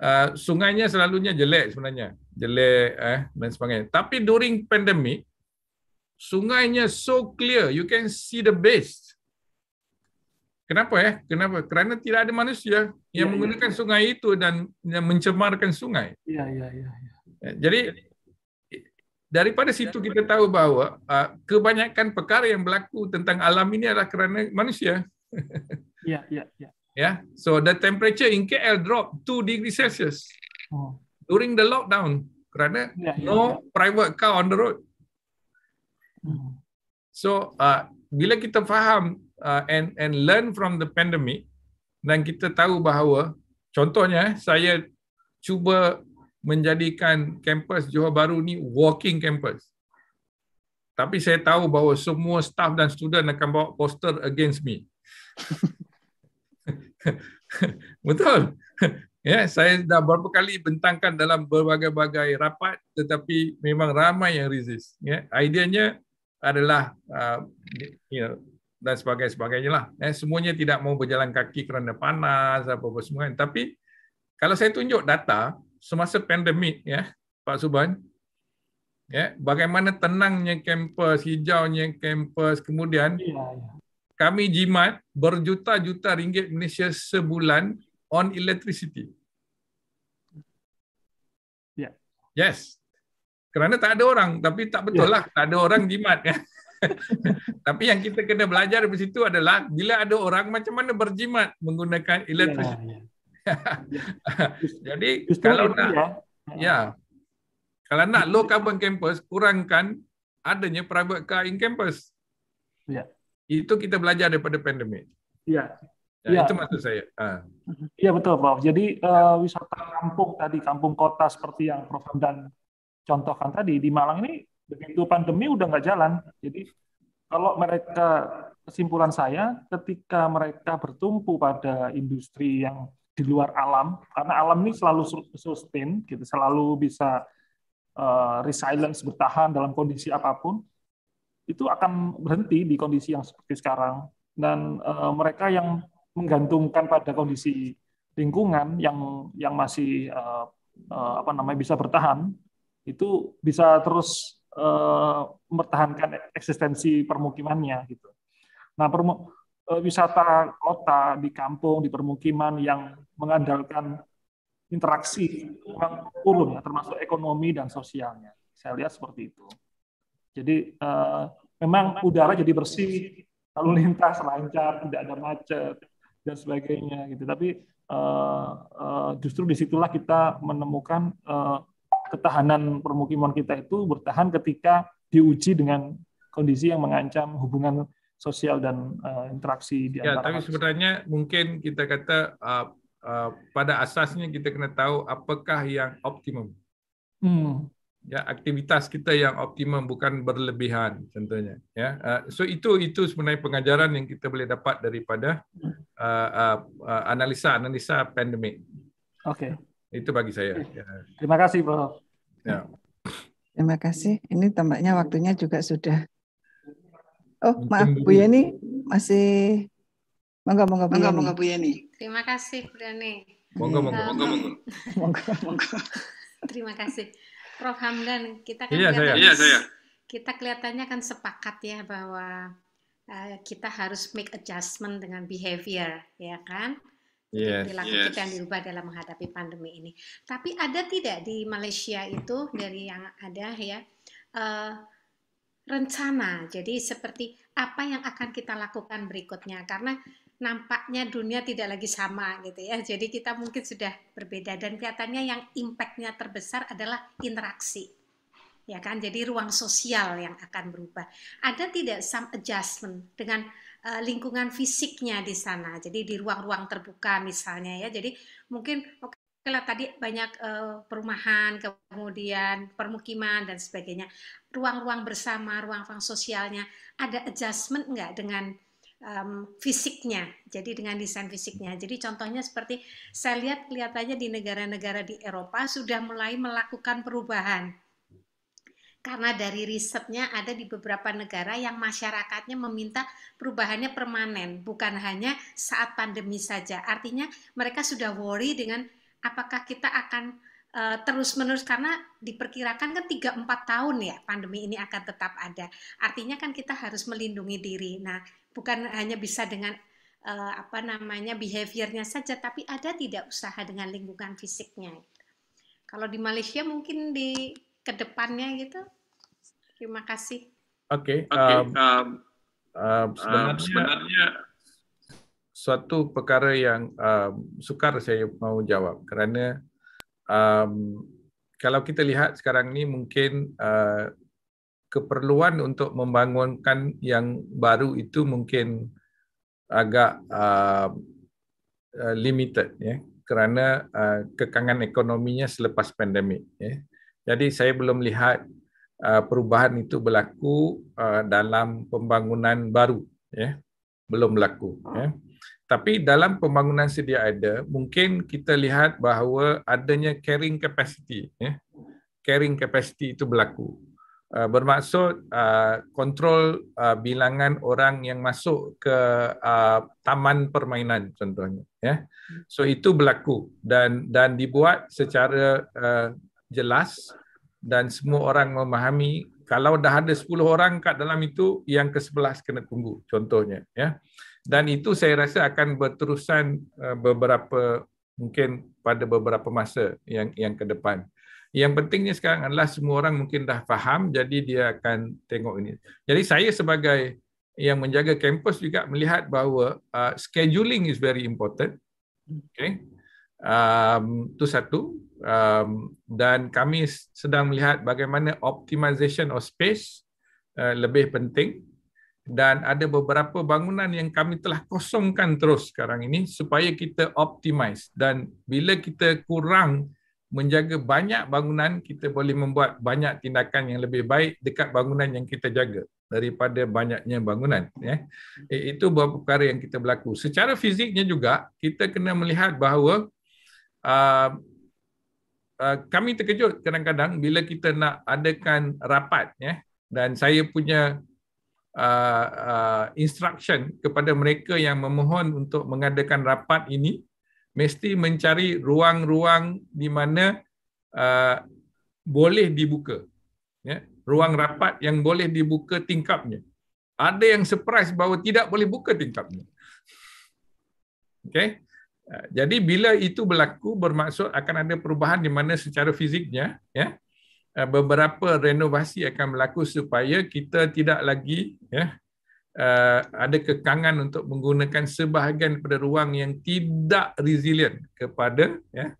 Uh, sungainya selalunya jelek sebenarnya jelek eh dan sebagainya. Tapi during pandemic sungainya so clear you can see the base kenapa ya kenapa? Kerana tidak ada manusia yang ya, menggunakan ya. sungai itu dan yang mencemarkan sungai. Ya ya ya, ya. Eh, jadi daripada situ kita tahu bahawa uh, kebanyakan perkara yang berlaku tentang alam ini adalah kerana manusia. Ya ya ya. Yeah, so the temperature in KL dropped 2 degrees Celsius. Oh. During the lockdown kerana yeah, yeah, no yeah. private car on the road. Hmm. So uh, bila kita faham uh, and and learn from the pandemic dan kita tahu bahawa contohnya saya cuba menjadikan kampus Johor Bahru ni walking campus. Tapi saya tahu bahawa semua staff dan student akan bawa poster against me. <laughs> <laughs> Betul. Ya, saya dah beberapa kali bentangkan dalam berbagai-bagai rapat tetapi memang ramai yang resist. Ya, ideanya adalah uh, you know, dan sebagainya sebagainya lah. Ya, semuanya tidak mau berjalan kaki kerana panas apa apa semua. Tapi kalau saya tunjuk data semasa pandemik ya, Pak Suban, ya, bagaimana tenangnya kampus, hijaunya kampus, kemudian ya, ya kami jimat berjuta-juta ringgit Malaysia sebulan on electricity. Yeah. Yes. Kerana tak ada orang, tapi tak betul yeah. lah. Tak ada orang jimat. Ya. <laughs> Tapi yang kita kena belajar di situ adalah bila ada orang macam mana berjimat menggunakan. Ya, ya. <laughs> Jadi Justru kalau nak ya. ya. Kalau nak low carbon campus, kurangkan adanya private car in campus. Ya. Itu kita belajar daripada pandemik. Ya. Ya, ya. Itu maksud saya. Iya betul, Prof. Jadi uh, wisata kampung tadi, kampung kota seperti yang Prof dan contohkan tadi di Malang ini begitu pandemi udah nggak jalan. Jadi kalau mereka kesimpulan saya ketika mereka bertumpu pada industri yang di luar alam, karena alam ini selalu sustain, gitu, selalu bisa uh, resilience bertahan dalam kondisi apa pun, itu akan berhenti di kondisi yang seperti sekarang. Dan uh, mereka yang menggantungkan pada kondisi lingkungan yang yang masih uh, uh, apa namanya bisa bertahan itu bisa terus uh, mempertahankan eksistensi permukimannya gitu. Nah, permu, wisata kota di kampung di permukiman yang mengandalkan interaksi orang turun ya termasuk ekonomi dan sosialnya. Saya lihat seperti itu. Jadi memang udara jadi bersih, lalu lintas lancar, tidak ada macet, dan sebagainya gitu. Tapi uh, uh, justru di situlah kita menemukan uh, ketahanan permukiman kita itu bertahan ketika diuji dengan kondisi yang mengancam hubungan sosial dan uh, interaksi di ya, antara. Ya, tapi sebenarnya mungkin kita kata uh, uh, pada asasnya kita kena tahu apakah yang optimum. Hmm ya aktivitas kita yang optimum bukan berlebihan contohnya ya. Uh, so itu itu sebenarnya pengajaran yang kita boleh dapat daripada uh, uh, uh, analisa analisa pandemik. Oke. Okay. itu bagi saya ya. terima kasih prof ya. Terima kasih. Ini tampaknya waktunya juga sudah. Oh maaf Bu Yeni masih monggo monggo Bu Yeni. monggo Bu Yeni. Terima kasih Bu Yeni. Monggo monggo. Monggo monggo. Monggo. Terima kasih Prof Hamdan, kita kan iya, saya. Iya, saya. kita kelihatannya kan sepakat ya bahwa uh, kita harus make adjustment dengan behavior, ya kan? Yes, perilaku yes. kita yang diubah dalam menghadapi pandemi ini. Tapi ada tidak di Malaysia itu dari yang ada ya uh, rencana? Jadi seperti apa yang akan kita lakukan berikutnya? Karena nampaknya dunia tidak lagi sama gitu ya. Jadi kita mungkin sudah berbeda dan kelihatannya yang impactnya terbesar adalah interaksi. Ya kan? Jadi ruang sosial yang akan berubah. Ada tidak some adjustment dengan uh, lingkungan fisiknya di sana. Jadi di ruang-ruang terbuka misalnya ya. Jadi mungkin lah tadi banyak uh, perumahan, kemudian permukiman dan sebagainya. Ruang-ruang bersama, ruang-ruang sosialnya ada adjustment enggak dengan um, fisiknya, jadi dengan desain fisiknya. Jadi contohnya seperti saya lihat kelihatannya di negara-negara di Eropa sudah mulai melakukan perubahan. Karena dari risetnya ada di beberapa negara yang masyarakatnya meminta perubahannya permanen, bukan hanya saat pandemi saja. Artinya mereka sudah worry dengan apakah kita akan uh, terus-menerus karena diperkirakan kan 3 4 tahun ya pandemi ini akan tetap ada. Artinya kan kita harus melindungi diri. Nah, bukan hanya bisa dengan uh, apa namanya behaviornya saja, tapi ada tidak usaha dengan lingkungan fisiknya. Kalau di Malaysia mungkin di ke depannya gitu. Terima kasih. Oke. Okay, um, um, um, sebenarnya, sebenarnya suatu perkara yang um, sukar saya mau jawab kerana um, kalau kita lihat sekarang ni mungkin uh, keperluan untuk membangunkan yang baru itu mungkin agak uh, uh, limited ya kerana uh, kekangan ekonominya selepas pandemik ya. Jadi saya belum lihat uh, perubahan itu berlaku uh, dalam pembangunan baru ya. Belum berlaku ya. Tapi dalam pembangunan sedia ada mungkin kita lihat bahawa adanya carrying capacity ya. Carrying capacity itu berlaku uh, bermaksud uh, kontrol uh, bilangan orang yang masuk ke uh, taman permainan contohnya ya. So itu berlaku dan dan dibuat secara uh, jelas dan semua orang memahami. Kalau dah ada 10 orang kat dalam itu yang ke-11 kena tunggu contohnya ya. Dan itu saya rasa akan berterusan uh, beberapa mungkin pada beberapa masa yang yang ke depan Yang pentingnya sekarang adalah semua orang mungkin dah faham jadi dia akan tengok ini. Jadi saya sebagai yang menjaga kampus juga melihat bahawa uh, scheduling is very important. Okay. Um, itu satu. Um, dan kami sedang melihat bagaimana optimization of space uh, lebih penting dan ada beberapa bangunan yang kami telah kosongkan terus sekarang ini supaya kita optimize dan bila kita kurang menjaga banyak bangunan kita boleh membuat banyak tindakan yang lebih baik dekat bangunan yang kita jaga daripada banyaknya bangunan ya. Itu beberapa perkara yang kita berlaku. Secara fiziknya juga kita kena melihat bahawa uh, uh, kami terkejut kadang-kadang bila kita nak adakan rapat ya. Dan saya punya uh, uh, instruction kepada mereka yang memohon untuk mengadakan rapat ini mesti mencari ruang-ruang di mana uh, boleh dibuka. Ya ruang rapat yang boleh dibuka tingkapnya. Ada yang surprise bahawa tidak boleh buka tingkapnya. Okey uh, jadi bila itu berlaku bermaksud akan ada perubahan di mana secara fiziknya ya Eh, beberapa renovasi akan berlaku supaya kita tidak lagi ya uh, ada kekangan untuk menggunakan sebahagian daripada ruang yang tidak resilient kepada ya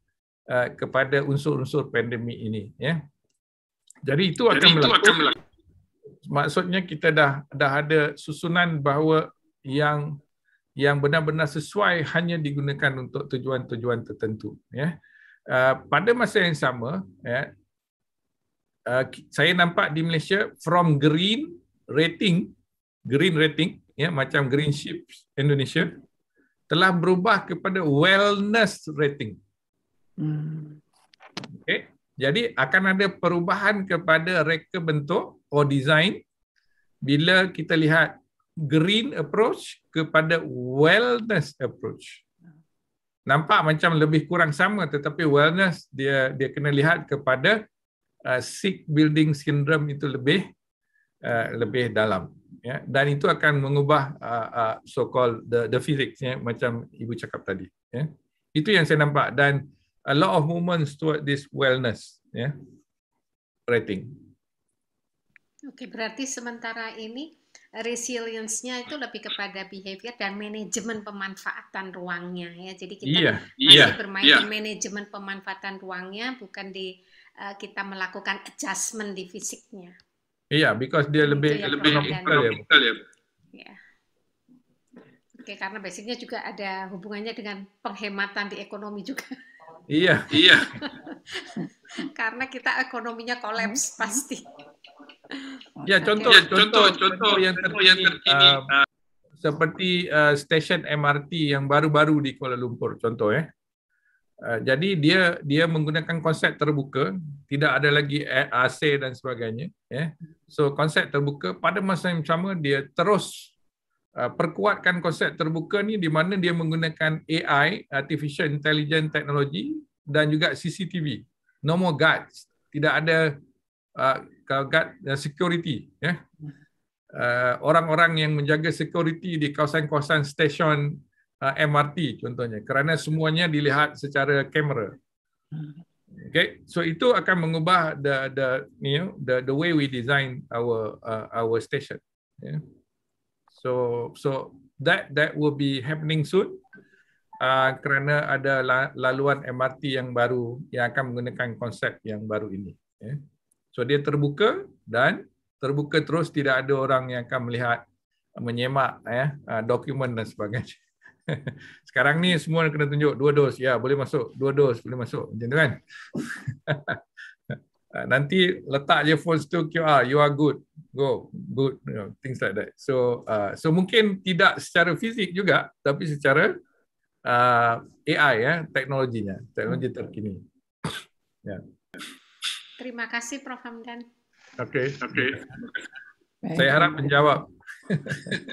uh, kepada unsur-unsur pandemik ini ya. Jadi itu akan Jadi itu berlaku. Akan berlaku. Maksudnya kita dah dah ada susunan bahawa yang yang benar-benar sesuai hanya digunakan untuk tujuan-tujuan tertentu ya. Uh, pada masa yang sama ya Uh, saya nampak di Malaysia from green rating green rating ya macam green ships Indonesia telah berubah kepada wellness rating. Hmm. Okay. Jadi akan ada perubahan kepada reka bentuk atau design bila kita lihat green approach kepada wellness approach. Nampak macam lebih kurang sama tetapi wellness dia dia kena lihat kepada uh, sick building syndrome itu lebih uh, lebih dalam ya dan itu akan mengubah uh, uh, so called the the physics ya macam ibu cakap tadi ya itu yang saya nampak dan a lot of movements toward this wellness ya rating Oke, berarti sementara ini resilience-nya itu lebih kepada behavior dan manajemen pemanfaatan ruangnya ya. Jadi kita iya, masih iya, bermain di manajemen pemanfaatan ruangnya bukan di uh, kita melakukan adjustment di fisiknya. Iya, yeah, because dia Itu lebih ya, lebih logikal ya. ya. ya. Oke, karena basicnya juga ada hubungannya dengan penghematan di ekonomi juga. Iya, iya. <laughs> karena kita ekonominya kolaps pasti. Ya, contoh, ya, contoh, contoh, contoh yang terkini, yang terkini uh, seperti uh, stesen MRT yang baru-baru di Kuala Lumpur, contoh ya. Uh, jadi dia dia menggunakan konsep terbuka, tidak ada lagi AC dan sebagainya. Ya. So konsep terbuka pada masa yang sama dia terus uh, perkuatkan konsep terbuka ni di mana dia menggunakan AI, artificial intelligence technology dan juga CCTV. No more guards, tidak ada uh, guard security. Ya. Uh, orang-orang yang menjaga security di kawasan-kawasan stesen MRT contohnya kerana semuanya dilihat secara kamera. Okay, so itu akan mengubah the the you know the the way we design our uh, our station. Yeah. So so that that will be happening soon. Uh, kerana ada laluan MRT yang baru yang akan menggunakan konsep yang baru ini. Yeah. So dia terbuka dan terbuka terus tidak ada orang yang akan melihat menyemak ya uh, dokumen dan sebagainya. <laughs> Sekarang ni semua kena tunjuk dua dos. Ya, boleh masuk. Dua dos boleh masuk. Macam tu kan? <laughs> Nanti letak je phone tu QR. You are good. Go. Good. You know, things like that. So, uh, so mungkin tidak secara fizik juga, tapi secara uh, AI ya, teknologinya. Teknologi terkini. <coughs> ya. Terima kasih Prof. Hamdan. Okey. Okey. Saya harap menjawab.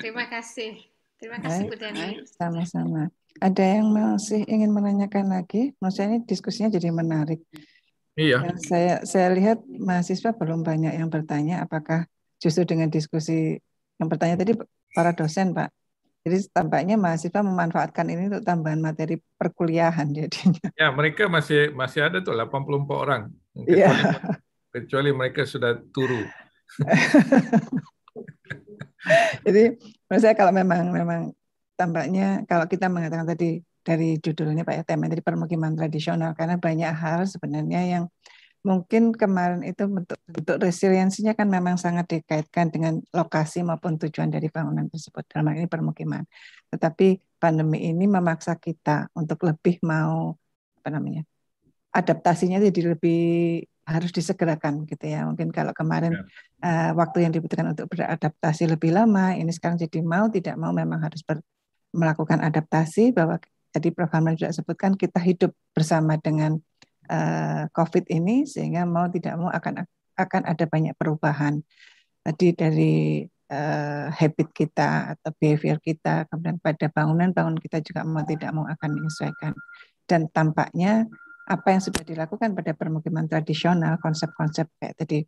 Terima kasih. Terima kasih Bu Dani. Sama-sama. Ada yang masih ingin menanyakan lagi? Saya ini diskusinya jadi menarik. Iya. Dan saya saya lihat mahasiswa belum banyak yang bertanya apakah justru dengan diskusi yang bertanya tadi para dosen Pak. Jadi tampaknya mahasiswa memanfaatkan ini untuk tambahan materi perkuliahan jadinya. Ya, mereka masih masih ada tuh 84 orang. Kecuali, ya. kecuali mereka sudah turu. <laughs> <laughs> Jadi menurut saya kalau memang memang tampaknya kalau kita mengatakan tadi dari judulnya Pak ya tema dari permukiman tradisional karena banyak hal sebenarnya yang mungkin kemarin itu bentuk, bentuk resiliensinya kan memang sangat dikaitkan dengan lokasi maupun tujuan dari bangunan tersebut dalam hal ini permukiman. Tetapi pandemi ini memaksa kita untuk lebih mau apa namanya adaptasinya jadi lebih harus disegerakan gitu ya. Mungkin kalau kemarin ya. uh, waktu yang dibutuhkan untuk beradaptasi lebih lama, ini sekarang jadi mau tidak mau memang harus ber, melakukan adaptasi bahwa tadi Prof. Hamdan juga sebutkan kita hidup bersama dengan uh, COVID ini sehingga mau tidak mau akan akan ada banyak perubahan. Tadi dari uh, habit kita atau behavior kita, kemudian pada bangunan-bangunan kita juga mau tidak mau akan menyesuaikan. Dan tampaknya apa yang sudah dilakukan pada permukiman tradisional, konsep-konsep kayak tadi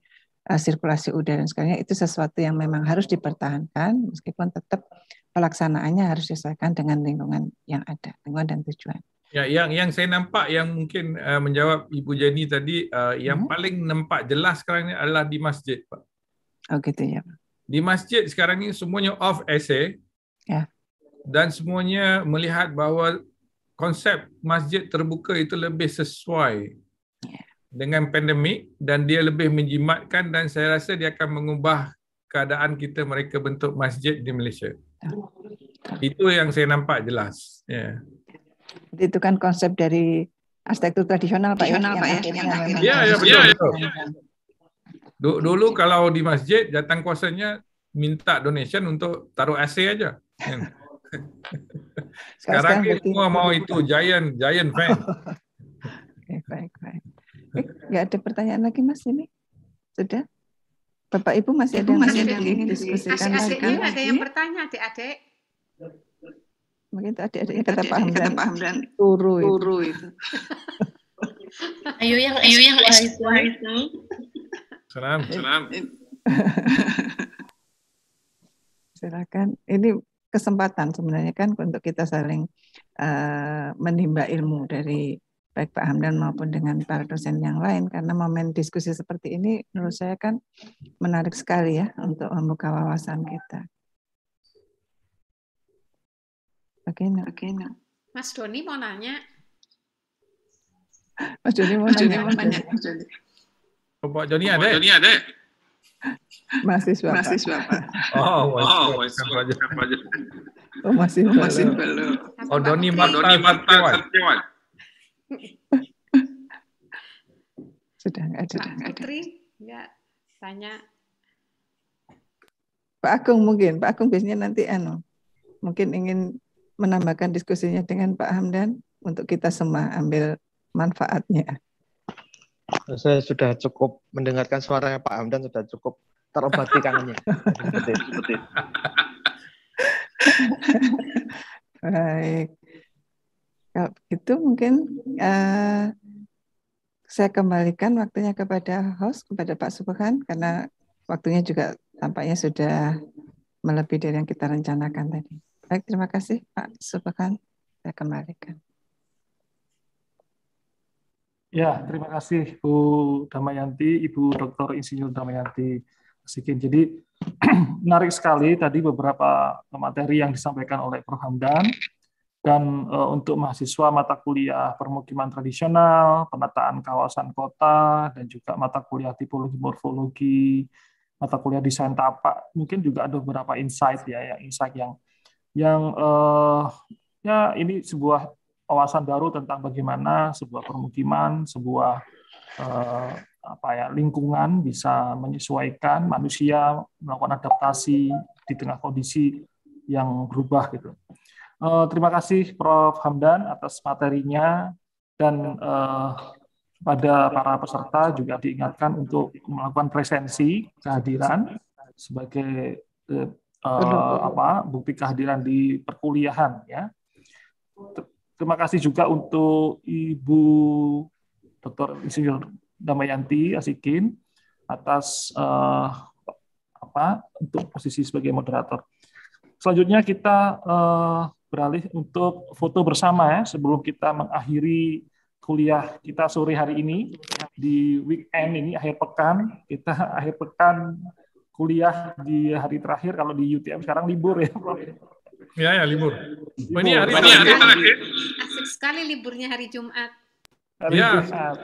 uh, sirkulasi udara dan sebagainya itu sesuatu yang memang harus dipertahankan meskipun tetap pelaksanaannya harus disesuaikan dengan lingkungan yang ada, lingkungan dan tujuan. Ya, yang yang saya nampak yang mungkin uh, menjawab Ibu Jenny tadi uh, yang hmm. paling nampak jelas sekarang ini adalah di masjid, Pak. Oh gitu ya, Pak. Di masjid sekarang ini semuanya off essay. Ya. Dan semuanya melihat bahawa konsep masjid terbuka itu lebih sesuai ya. dengan pandemik dan dia lebih menjimatkan dan saya rasa dia akan mengubah keadaan kita mereka bentuk masjid di Malaysia. Itu yang saya nampak jelas. Ya. Itu kan konsep dari arsitektur tradisional Pak ya. Pak ya. Ya, ya betul. Ya, betul. Ya. Dulu kalau di masjid datang kuasanya minta donation untuk taruh AC aja. <laughs> Sekarang, Sekarang ni semua mau itu giant giant fan. <laughs> Oke, baik, baik. Enggak ada pertanyaan lagi Mas ini? Sudah? Bapak Ibu masih ada masih ada yang ingin diskusikan lagi? Ada yang bertanya, adik-adik. Mungkin tadi ada yang kata Pak Hamdan, Pak Hamdan turu, turu itu. Ayo yang ayo yang S2 itu. Salam, salam. Silakan. Ini kesempatan sebenarnya kan untuk kita saling uh, menimba ilmu dari baik Pak Hamdan maupun dengan para dosen yang lain karena momen diskusi seperti ini menurut saya kan menarik sekali ya untuk membuka wawasan kita. Oke, okay, oke, okay, Mas Doni mau nanya. Mas Doni mau Mas nanya. Mau nanya. Mas Doni. Oh, Pak Joni ada? Joni ada? Mahasiswa. Mahasiswa, Pak. Oh, oh, mahasiswa. Oh, masih oh, masih belum. Oh, Doni Marta Sartiawan. Sudah nggak ada. Ada. Putri, nggak tanya. Pak Agung mungkin, Pak Agung biasanya nanti anu, mungkin ingin menambahkan diskusinya dengan Pak Hamdan untuk kita semua ambil manfaatnya. Saya sudah cukup mendengarkan suaranya Pak Hamdan sudah cukup terobati kangennya. Baik. Kalau itu mungkin uh, saya kembalikan waktunya kepada host, kepada Pak Subhan, karena waktunya juga tampaknya sudah melebihi dari yang kita rencanakan tadi. Baik, terima kasih Pak Subhan. Saya kembalikan. Ya, terima kasih Bu Damayanti, Ibu Dr. Insinyur Damayanti Sikin. Jadi <clears throat> menarik sekali tadi beberapa materi yang disampaikan oleh Prof. Hamdan dan uh, untuk mahasiswa mata kuliah permukiman tradisional, penataan kawasan kota, dan juga mata kuliah tipologi morfologi, mata kuliah desain tapak, mungkin juga ada beberapa insight ya, yang insight yang yang uh, ya ini sebuah wawasan baru tentang bagaimana sebuah permukiman, sebuah uh, apa ya lingkungan bisa menyesuaikan manusia melakukan adaptasi di tengah kondisi yang berubah gitu. Uh, terima kasih Prof Hamdan atas materinya dan uh, pada para peserta juga diingatkan untuk melakukan presensi kehadiran sebagai uh, uh, apa bukti kehadiran di perkuliahan ya. Terima kasih juga untuk Ibu Dr. Insinyur Damayanti Asikin atas uh, apa untuk posisi sebagai moderator. selanjutnya kita uh, beralih untuk foto bersama ya sebelum kita mengakhiri kuliah kita sore hari ini di weekend ini akhir pekan kita <laughs> akhir pekan kuliah di hari terakhir kalau di UTM sekarang libur ya Ya ya libur. libur. Oh, ini hari, ini hari terakhir. Asik sekali liburnya hari Jumat. Hari ya. Jumat.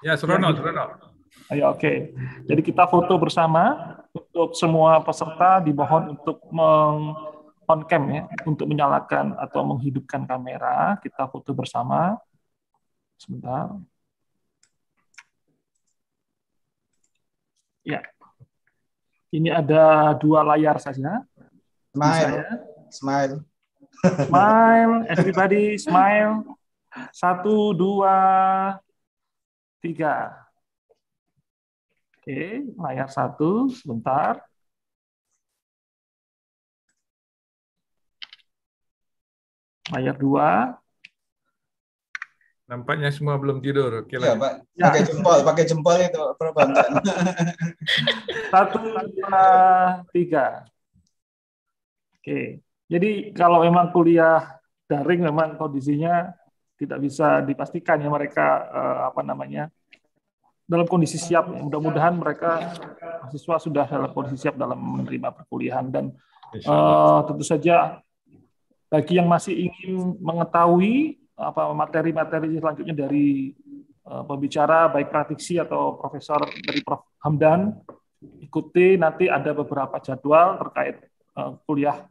Ya, seronok, seronok. Ayo, oke. Okay. Jadi kita foto bersama untuk semua peserta dimohon untuk meng on cam ya, untuk menyalakan atau menghidupkan kamera. Kita foto bersama. Sebentar. Ya. Ini ada dua layar saja. Smile. Smile. Smile, <laughs> everybody smile. Satu, dua, tiga. Oke, layar satu, sebentar. Layar dua. Nampaknya semua belum tidur. Oke, ya, Pak. Ya. Pakai jempol, pakai jempol itu. <laughs> Satu, dua, tiga. Oke. Jadi kalau memang kuliah daring memang kondisinya tidak bisa dipastikan ya mereka eh, apa namanya dalam kondisi siap. Mudah-mudahan mereka mahasiswa sudah dalam kondisi siap dalam menerima perkuliahan dan uh, tentu saja bagi yang masih ingin mengetahui apa materi-materi selanjutnya dari uh, pembicara baik praktisi atau profesor dari Prof Hamdan ikuti nanti ada beberapa jadwal terkait uh, kuliah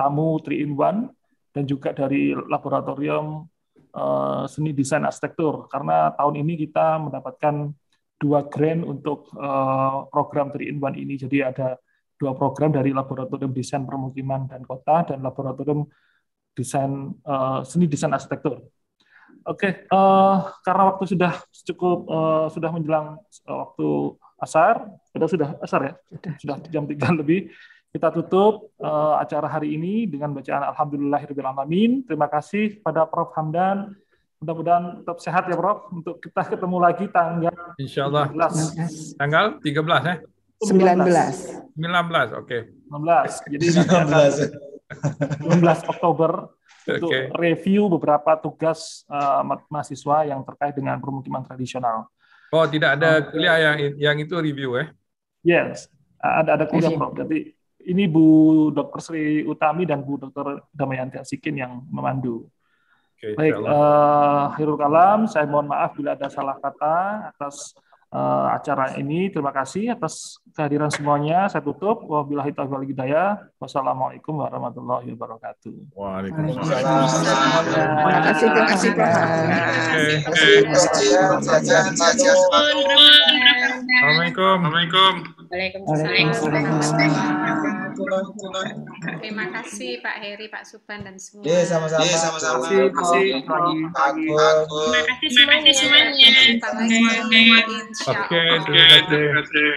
tamu 3 in 1 dan juga dari laboratorium uh, seni desain arsitektur. Karena tahun ini kita mendapatkan dua grant untuk uh, program 3 in 1 ini. Jadi ada dua program dari laboratorium desain permukiman dan kota dan laboratorium desain uh, seni desain arsitektur. Oke, okay, uh, karena waktu sudah cukup uh, sudah menjelang uh, waktu asar, sudah sudah asar ya, sudah jam tiga lebih. Kita tutup uh, acara hari ini dengan bacaan Alhamdulillahirrahmanirrahim. Terima kasih pada Prof. Hamdan. Mudah-mudahan tetap sehat ya Prof. Untuk kita ketemu lagi tanggal Insya Allah. 13. Tanggal 13 ya? 19. 19, oke. Okay. 19. Jadi 19. 19 Oktober untuk okay. review beberapa tugas uh, mahasiswa yang terkait dengan permukiman tradisional. Oh, tidak ada kuliah yang yang itu review ya? Yes, ada ada kuliah Prof. Jadi ini Bu Dr. Sri Utami dan Bu Dr. Damayanti Asikin yang memandu. Okay, Baik, uh, Kalam, saya mohon maaf bila ada salah kata atas uh, acara ini. Terima kasih atas kehadiran semuanya. Saya tutup. Wabillahi taufiq wal hidayah. Wassalamualaikum warahmatullahi wabarakatuh. Waalaikumsalam. Terima kasih. Terima kasih. Assalamualaikum. Assalamualaikum. Waalaikumsalam. Terima kasih Pak Heri, Pak Supan dan semua. Iya, sama-sama. Iya, sama-sama. Terima kasih. Terima kasih semuanya. Terima kasih semuanya. Oke, terima kasih.